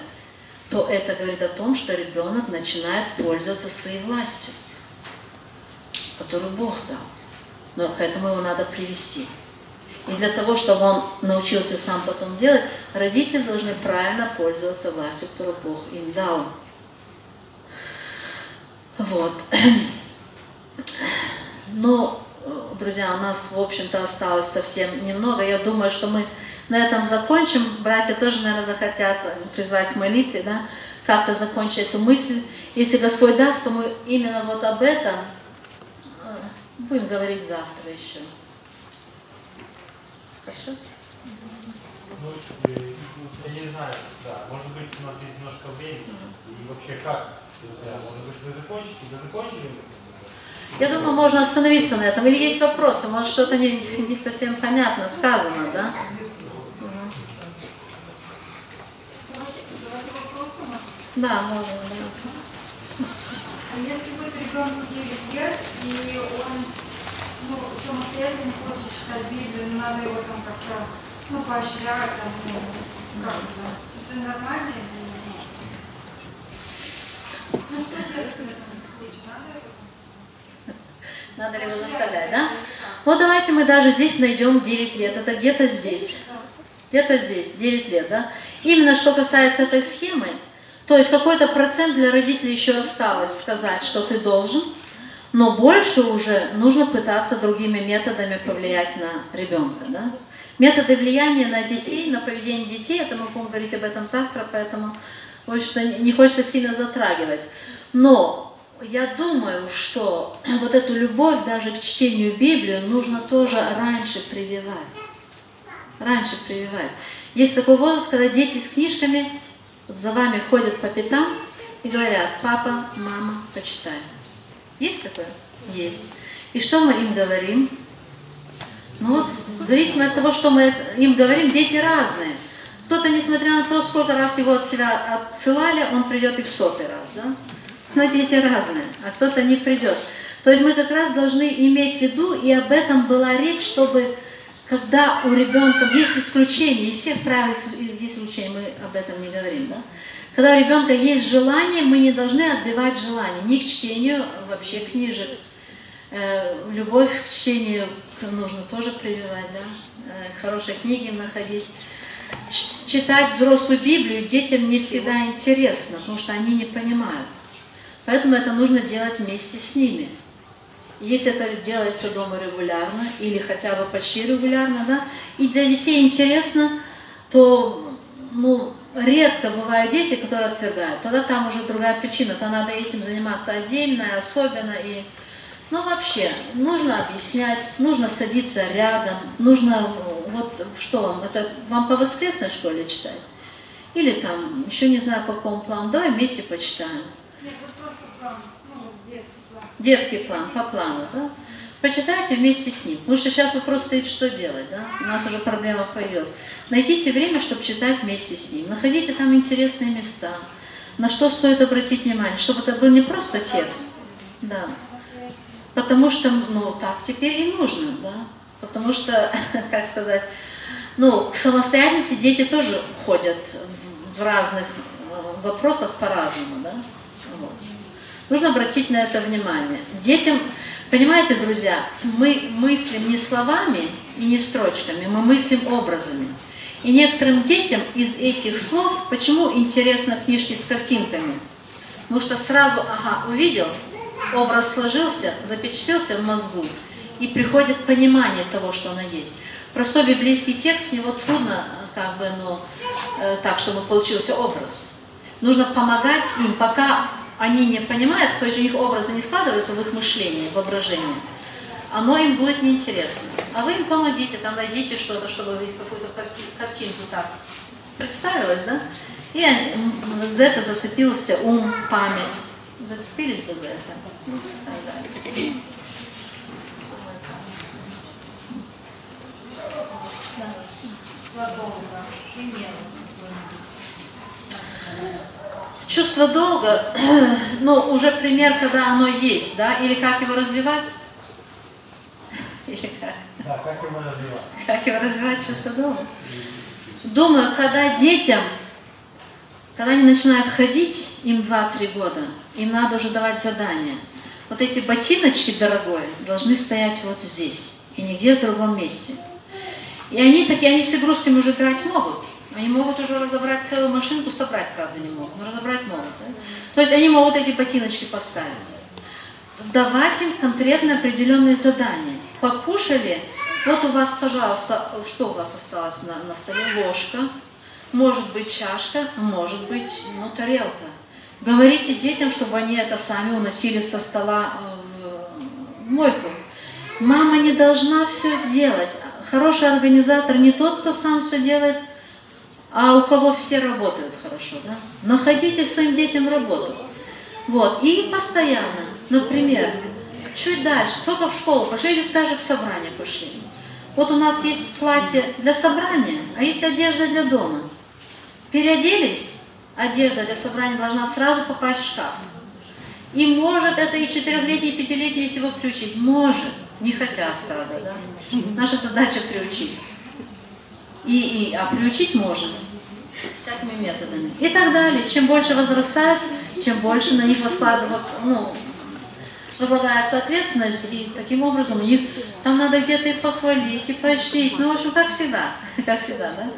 то это говорит о том, что ребенок начинает пользоваться своей властью, которую Бог дал. Но к этому его надо привести. И для того, чтобы он научился сам потом делать, родители должны правильно пользоваться властью, которую Бог им дал. Вот. Но, друзья, у нас, в общем-то, осталось совсем немного. Я думаю, что мы на этом закончим. Братья тоже, наверное, захотят призвать к молитве, да, как-то закончить эту мысль. Если Господь даст, то мы именно вот об этом будем говорить завтра еще. Хорошо? Ну, я не знаю, да, может быть, у нас есть немножко времени, и вообще как я думаю, можно остановиться на этом. Или есть вопросы? Может, что-то не, не совсем понятно сказано, да? Да, можно. А если будет ребенку 9 лет, и он самостоятельно хочет читать Библию, но надо его там как-то ну, поощрять, там, ну, как это, нормально надо ли его заставлять, да? Вот давайте мы даже здесь найдем 9 лет. Это где-то здесь. Где-то здесь, 9 лет, да? Именно что касается этой схемы, то есть какой-то процент для родителей еще осталось сказать, что ты должен, но больше уже нужно пытаться другими методами повлиять на ребенка, да? Методы влияния на детей, на поведение детей, это мы будем говорить об этом завтра, поэтому в общем-то, не хочется сильно затрагивать. Но я думаю, что вот эту любовь даже к чтению Библии нужно тоже раньше прививать. Раньше прививать. Есть такой возраст, когда дети с книжками за вами ходят по пятам и говорят, папа, мама, почитай. Есть такое? Есть. И что мы им говорим? Ну вот, зависимо от того, что мы им говорим, дети разные. Кто-то, несмотря на то, сколько раз его от себя отсылали, он придет и в сотый раз, да? Но дети разные, а кто-то не придет. То есть мы как раз должны иметь в виду, и об этом была речь, чтобы когда у ребенка есть исключения, из всех правил есть исключения, мы об этом не говорим, да? Когда у ребенка есть желание, мы не должны отбивать желание ни к чтению вообще книжек. Э, любовь к чтению нужно тоже прививать, да? Э, хорошие книги им находить. Читать взрослую Библию детям не всегда интересно, потому что они не понимают. Поэтому это нужно делать вместе с ними. Если это делается дома регулярно или хотя бы почти регулярно, да, и для детей интересно, то ну, редко бывают дети, которые отвергают. Тогда там уже другая причина, то надо этим заниматься отдельно, особенно. И, ну, вообще, нужно объяснять, нужно садиться рядом, нужно, вот что вам, это вам по воскресной школе читать? Или там, еще не знаю по какому плану, давай вместе почитаем. Нет, вот просто план, ну, детский план. Детский план, по плану, да? Почитайте вместе с ним. Потому что сейчас вопрос стоит, что делать, да? У нас уже проблема появилась. Найдите время, чтобы читать вместе с ним. Находите там интересные места. На что стоит обратить внимание, чтобы это был не просто текст, да. Потому что, ну, так теперь и нужно, да. Потому что, как сказать, ну, к самостоятельности дети тоже ходят в, в разных э, вопросах по-разному, да. Вот. Нужно обратить на это внимание. Детям Понимаете, друзья, мы мыслим не словами и не строчками, мы мыслим образами. И некоторым детям из этих слов, почему интересно книжки с картинками? Потому что сразу, ага, увидел, образ сложился, запечатлелся в мозгу, и приходит понимание того, что она есть. Простой библейский текст, с него трудно, как бы, ну, э, так, чтобы получился образ. Нужно помогать им, пока они не понимают, то есть у них образы не складываются в их мышлении, воображении, оно им будет неинтересно. А вы им помогите, там найдите что-то, чтобы какую-то карти картинку так представилась, да? И за это зацепился ум, память. Зацепились бы за это. Ну, Да. Пример. Чувство долга, ну, уже пример, когда оно есть, да, или как его развивать? Или как? Да, как его развивать? Как его развивать, чувство долга? Думаю, когда детям, когда они начинают ходить, им 2-3 года, им надо уже давать задания. Вот эти ботиночки, дорогой, должны стоять вот здесь, и нигде в другом месте. И они такие, они с игрушками уже играть могут, они могут уже разобрать целую машинку, собрать, правда, не могут, но разобрать могут. Да? То есть они могут эти ботиночки поставить. Давать им конкретно определенные задания. Покушали, вот у вас, пожалуйста, что у вас осталось на, на столе? Ложка, может быть чашка, может быть ну, тарелка. Говорите детям, чтобы они это сами уносили со стола э, в мойку. Мама не должна все делать. Хороший организатор не тот, кто сам все делает, а у кого все работают хорошо, да? Находите своим детям работу. Вот, и постоянно, например, чуть дальше, только в школу пошли или даже в собрание пошли. Вот у нас есть платье для собрания, а есть одежда для дома. Переоделись, одежда для собрания должна сразу попасть в шкаф. И может это и четырехлетний, и пятилетний, если его приучить. Может. Не хотят, правда, да? Наша задача приучить. И, и, а приучить можно всякими методами. И так далее. Чем больше возрастают, чем больше на них воскладывают, ну, возлагается ответственность, и таким образом у них там надо где-то их похвалить и поощрить. Ну, в общем, как всегда, как всегда, да?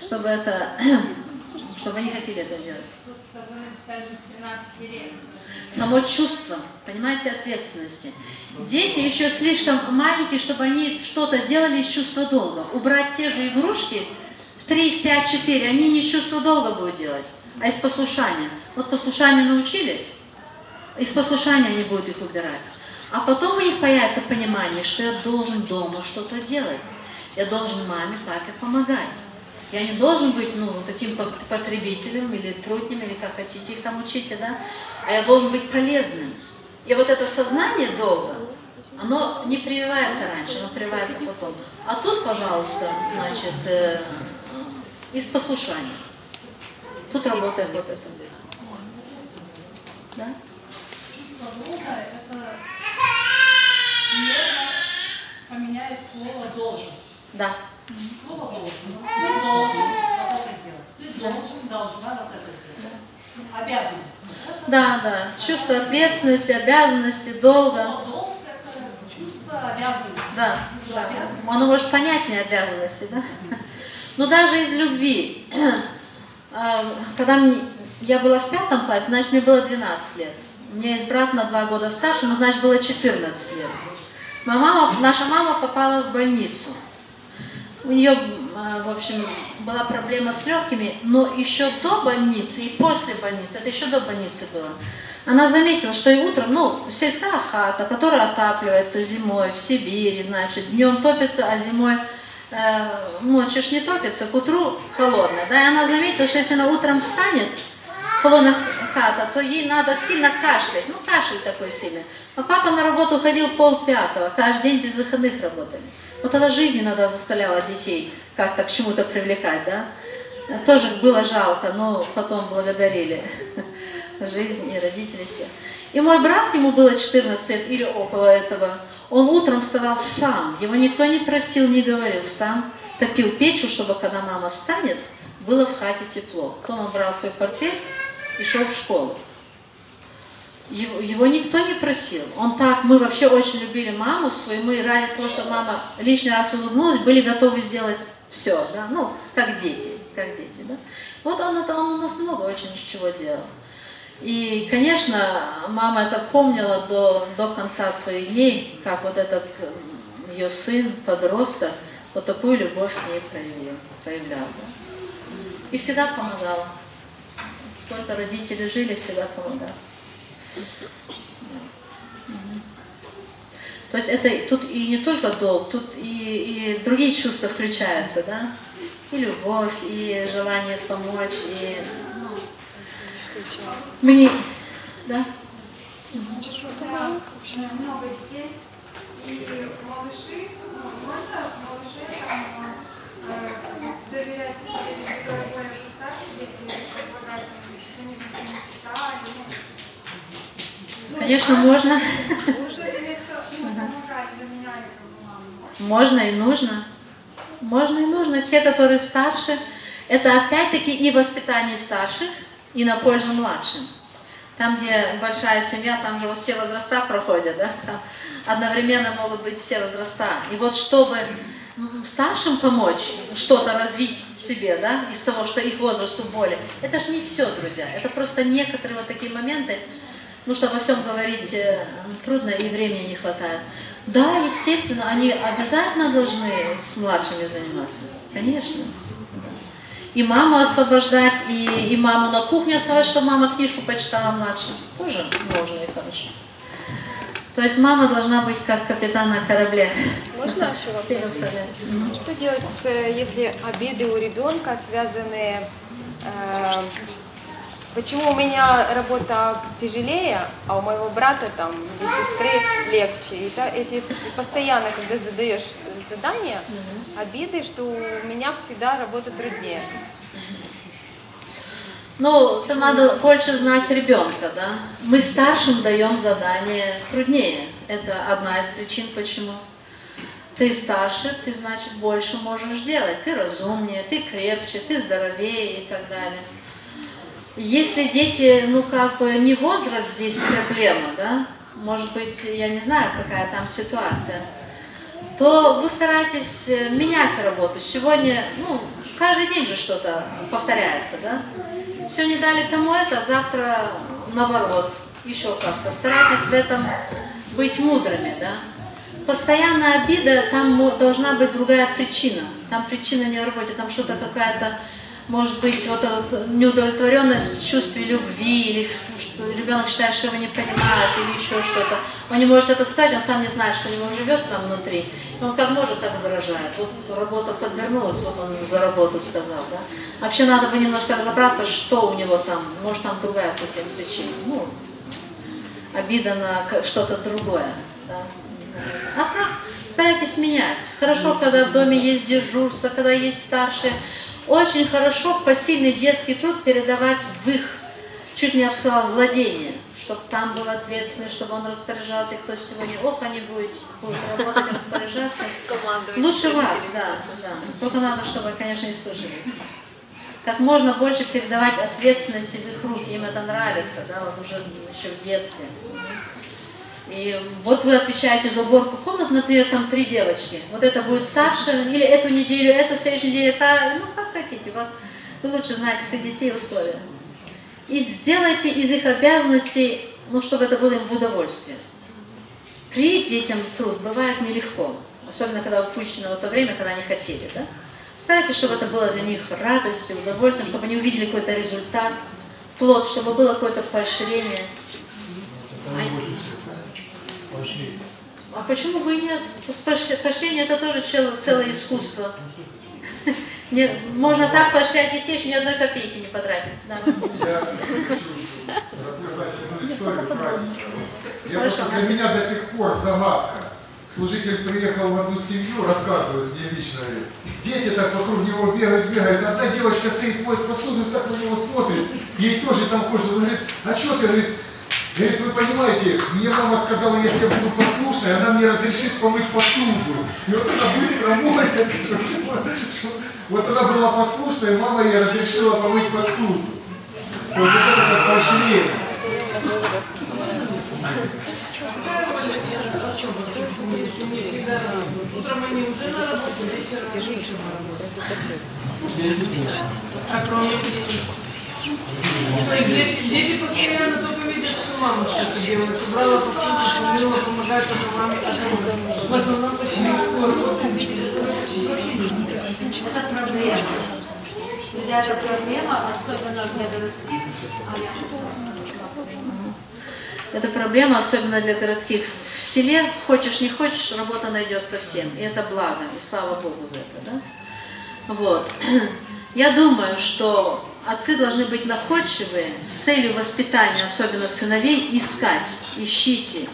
Чтобы это, чтобы они хотели это делать. Само чувство, понимаете, ответственности. Дети еще слишком маленькие, чтобы они что-то делали из чувства долга. Убрать те же игрушки в 3, в 5, 4, они не из чувства долга будут делать, а из послушания. Вот послушание научили, из послушания они будут их убирать. А потом у них появится понимание, что я должен дома что-то делать. Я должен маме, папе помогать. Я не должен быть ну, таким потребителем или труднем, или как хотите их там учите, да? А я должен быть полезным. И вот это сознание долга, оно не прививается раньше, оно прививается потом. А тут, пожалуйста, значит, э, из послушания. Тут работает вот это. Да? Чувство долга – это примерно поменяет слово «должен». Да. Слово должен. Ты должен вот это сделать. Ты должен, должна вот это сделать. Обязанность. Да, да. Чувство ответственности, обязанности, долга. Но долг это чувство обязанности. Да, да. Оно может понятнее обязанности, да? Но даже из любви. А, Когда мне- я была в пятом классе, значит, мне было 12 лет. У меня есть брат на два года старше, ему, значит, было 14 лет. Моя мама, наша мама попала в больницу. У нее, в общем, была проблема с легкими, но еще до больницы и после больницы, это еще до больницы было, она заметила, что и утром, ну, сельская хата, которая отапливается зимой в Сибири, значит, днем топится, а зимой э, ночью ж не топится, к утру холодно, да, и она заметила, что если она утром встанет, холодная хата, то ей надо сильно кашлять, ну, кашель такой сильный. А папа на работу ходил пол пятого, каждый день без выходных работали. Вот она жизнь иногда заставляла детей как-то к чему-то привлекать, да. Тоже было жалко, но потом благодарили жизнь и родители все. И мой брат, ему было 14 лет или около этого, он утром вставал сам, его никто не просил, не говорил, сам топил печку, чтобы когда мама встанет, было в хате тепло. Потом он брал свой портфель и шел в школу. Его, его никто не просил. Он так, мы вообще очень любили маму свою, мы ради того, что мама лишний раз улыбнулась, были готовы сделать все, да, ну, как дети, как дети, да. Вот он это, он у нас много очень чего делал. И, конечно, мама это помнила до, до конца своих дней, как вот этот ее сын, подросток, вот такую любовь к ней проявил, проявлял. да. И всегда помогала. Сколько родителей жили, всегда помогал. То есть это тут и не только долг, тут и, и другие чувства включаются, да? И любовь, и желание помочь, и ну, мне, да? много детей. И малыши, можно э, доверять детям, которые более постарше дети, возлагать на них, что они не читали. ну. Конечно, можно. Ну, что если вместо, ну, помогать, заменяли как бы маму. Можно и нужно. Можно и нужно. Те, которые старше, это опять-таки и воспитание старших, и на пользу младшим. Там, где большая семья, там же вот все возраста проходят, да? Там одновременно могут быть все возраста. И вот чтобы старшим помочь что-то развить в себе, да, из того, что их возрасту более, это же не все, друзья. Это просто некоторые вот такие моменты, ну, что обо всем говорить э, трудно и времени не хватает. Да, естественно, они обязательно должны с младшими заниматься. Конечно. И маму освобождать, и, и маму на кухню освобождать, чтобы мама книжку почитала младшим. Тоже можно и хорошо. То есть мама должна быть как капитан на корабле. Можно еще вопрос? Что делать, э, если обиды у ребенка связаны... э, почему у меня работа тяжелее, а у моего брата там или сестры легче? И та- эти постоянно, когда задаешь задания, обиды, что у меня всегда работа труднее. Ну, это надо больше знать ребенка, да. Мы старшим даем задание труднее. Это одна из причин, почему. Ты старше, ты, значит, больше можешь делать. Ты разумнее, ты крепче, ты здоровее и так далее. Если дети, ну, как бы не возраст здесь проблема, да, может быть, я не знаю, какая там ситуация, то вы стараетесь э, менять работу. Сегодня, ну, каждый день же что-то повторяется, да? Сегодня дали тому это, а завтра наоборот, еще как-то. Старайтесь в этом быть мудрыми, да? Постоянная обида, там должна быть другая причина. Там причина не в работе, там что-то какая-то, может быть, вот эта неудовлетворенность в чувстве любви, или что ребенок считает, что его не понимает, или еще что-то. Он не может это сказать, он сам не знает, что у него живет там внутри. И он как может, так выражает. Вот работа подвернулась, вот он за работу сказал, да. Вообще надо бы немножко разобраться, что у него там, может там другая совсем причина. Ну, обида на что-то другое. да. А так старайтесь менять. Хорошо, когда в доме есть дежурство, когда есть старшие. Очень хорошо посильный детский труд передавать в их, чуть не сказала, владение, чтобы там был ответственный, чтобы он распоряжался, кто сегодня, ох, они будут, будут работать, распоряжаться. Лучше вас, да, да. Только надо, чтобы, конечно, не слышались. Как можно больше передавать ответственность в их руки, им это нравится, да, вот уже еще в детстве. И вот вы отвечаете за уборку комнат, например, там три девочки. Вот это будет старше, или эту неделю, эту, следующую неделю, та, ну как хотите, вас, вы лучше знаете своих детей условия. И сделайте из их обязанностей, ну, чтобы это было им в удовольствие. При детям труд бывает нелегко, особенно когда упущено в то время, когда они хотели, да? Старайтесь, чтобы это было для них радостью, удовольствием, чтобы они увидели какой-то результат, плод, чтобы было какое-то поощрение. Это Вообще. А почему бы и нет? Поощ- Поощрение это тоже цел- целое искусство. Не- можно так поощрять детей, что ни одной копейки не потратить. Да. Я хочу рассказать одну историю правильно. Я Хорошо, просто, для меня до сих пор загадка. Служитель приехал в одну семью, рассказывает мне лично, дети так вокруг него бегают, бегают, одна девочка стоит, моет посуду, так на него смотрит, ей тоже там хочется, он говорит, а что ты, говорит, Говорит, вы понимаете, мне мама сказала, если я буду послушной, она мне разрешит помыть посуду. И вот она быстро моет. Вот она была послушная, мама ей разрешила помыть посуду. Вот это как поощрение. Утром они уже на работе, вечером они еще на работе. А кроме дети, дети постоянно только видят, что мама что-то делает. Убрала посуду, помыла, помогает по маме. В основном почти Это проблема. Друзья, это проблема, особенно для городских. Это проблема, особенно для городских. В селе, хочешь не хочешь, работа найдется всем. И это благо, и слава Богу за это. Да? Вот. Я думаю, что отцы должны быть находчивые с целью воспитания, особенно сыновей, искать. Ищите.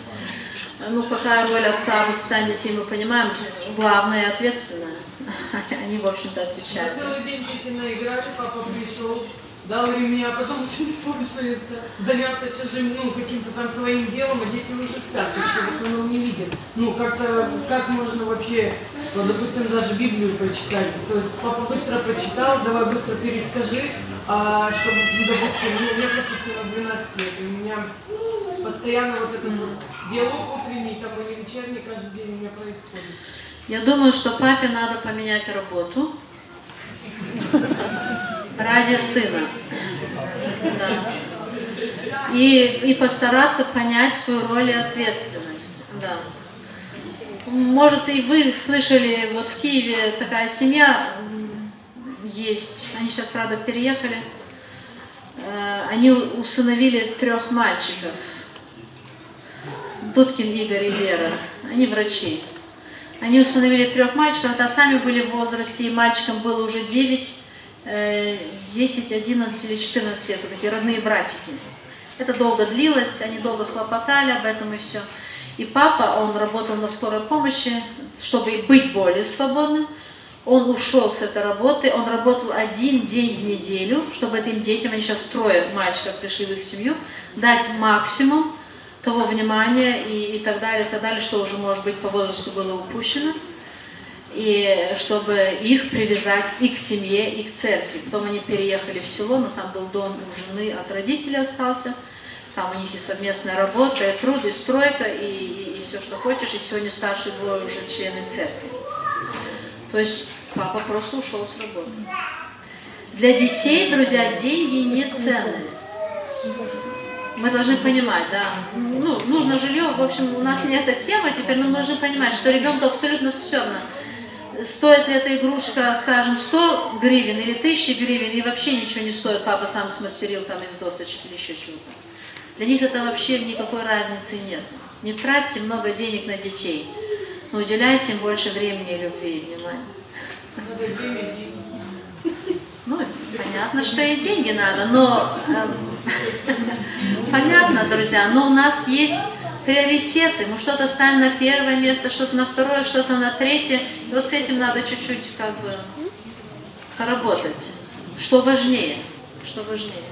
Ну, какая роль отца в воспитании детей, мы понимаем, главная и ответственная. Они, в общем-то, отвечают. Целый день дети наиграли, папа пришел, дал ремни, а потом все не слушается. Заняться чужим, ну, каким-то там своим делом, а дети уже спят, еще в основном не видят. Ну, как-то, как можно вообще, вот, допустим, даже Библию прочитать. То есть папа быстро прочитал, давай быстро перескажи, а чтобы, ну, допустим, ну, мне просто всего 12 лет, и у меня постоянно вот этот вот диалог утренний, там, или вечерний, каждый день у меня происходит. Я думаю, что папе надо поменять работу ради сына. Да. И, и постараться понять свою роль и ответственность. Да. Может, и вы слышали, вот в Киеве такая семья есть. Они сейчас, правда, переехали. Э, Они усыновили трех мальчиков. Дудкин Игорь и Вера. Они врачи. Они усыновили трех мальчиков, когда сами были в возрасте, и мальчикам было уже 9, э, 10, 11 или 14 лет, вот такие родные братики. Это долго длилось, они долго хлопотали об этом и все. И папа, он работал на скорой помощи, чтобы быть более свободным. Он ушел с этой работы, он работал один день в неделю, чтобы этим детям, они сейчас трое мальчиков пришли в их семью, дать максимум того внимания и, и так далее, и так далее, что уже, может быть, по возрасту было упущено, и чтобы их привязать и к семье, и к церкви. Потом они переехали в село, но там был дом у жены, от родителей остался, там у них и совместная работа, и труд, и стройка, и, и, и все, что хочешь, и сегодня старшие двое уже члены церкви. То есть папа просто ушел с работы. Для детей, друзья, деньги не ценны. Мы должны понимать, да, ну, нужно жилье, в общем, у нас не эта тема теперь, мы должны понимать, что ребенку абсолютно все равно, стоит ли эта игрушка, скажем, 100 гривен или 1000 гривен, и вообще ничего не стоит, папа сам смастерил там из досочек или еще чего-то. Для них это вообще никакой разницы нет. Не тратьте много денег на детей, но уделяйте им больше времени, любви и внимания. Ну, понятно, что и деньги надо, но эм, понятно, друзья, но у нас есть приоритеты. Мы что-то ставим на первое место, что-то на второе, что-то на третье. И вот с этим надо чуть-чуть как бы поработать. Что важнее? Что важнее?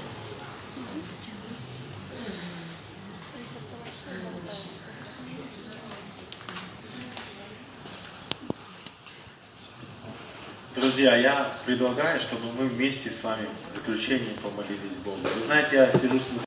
Друзья, я предлагаю, чтобы мы вместе с вами в заключении помолились Богу. Вы знаете, я сижу, смотрю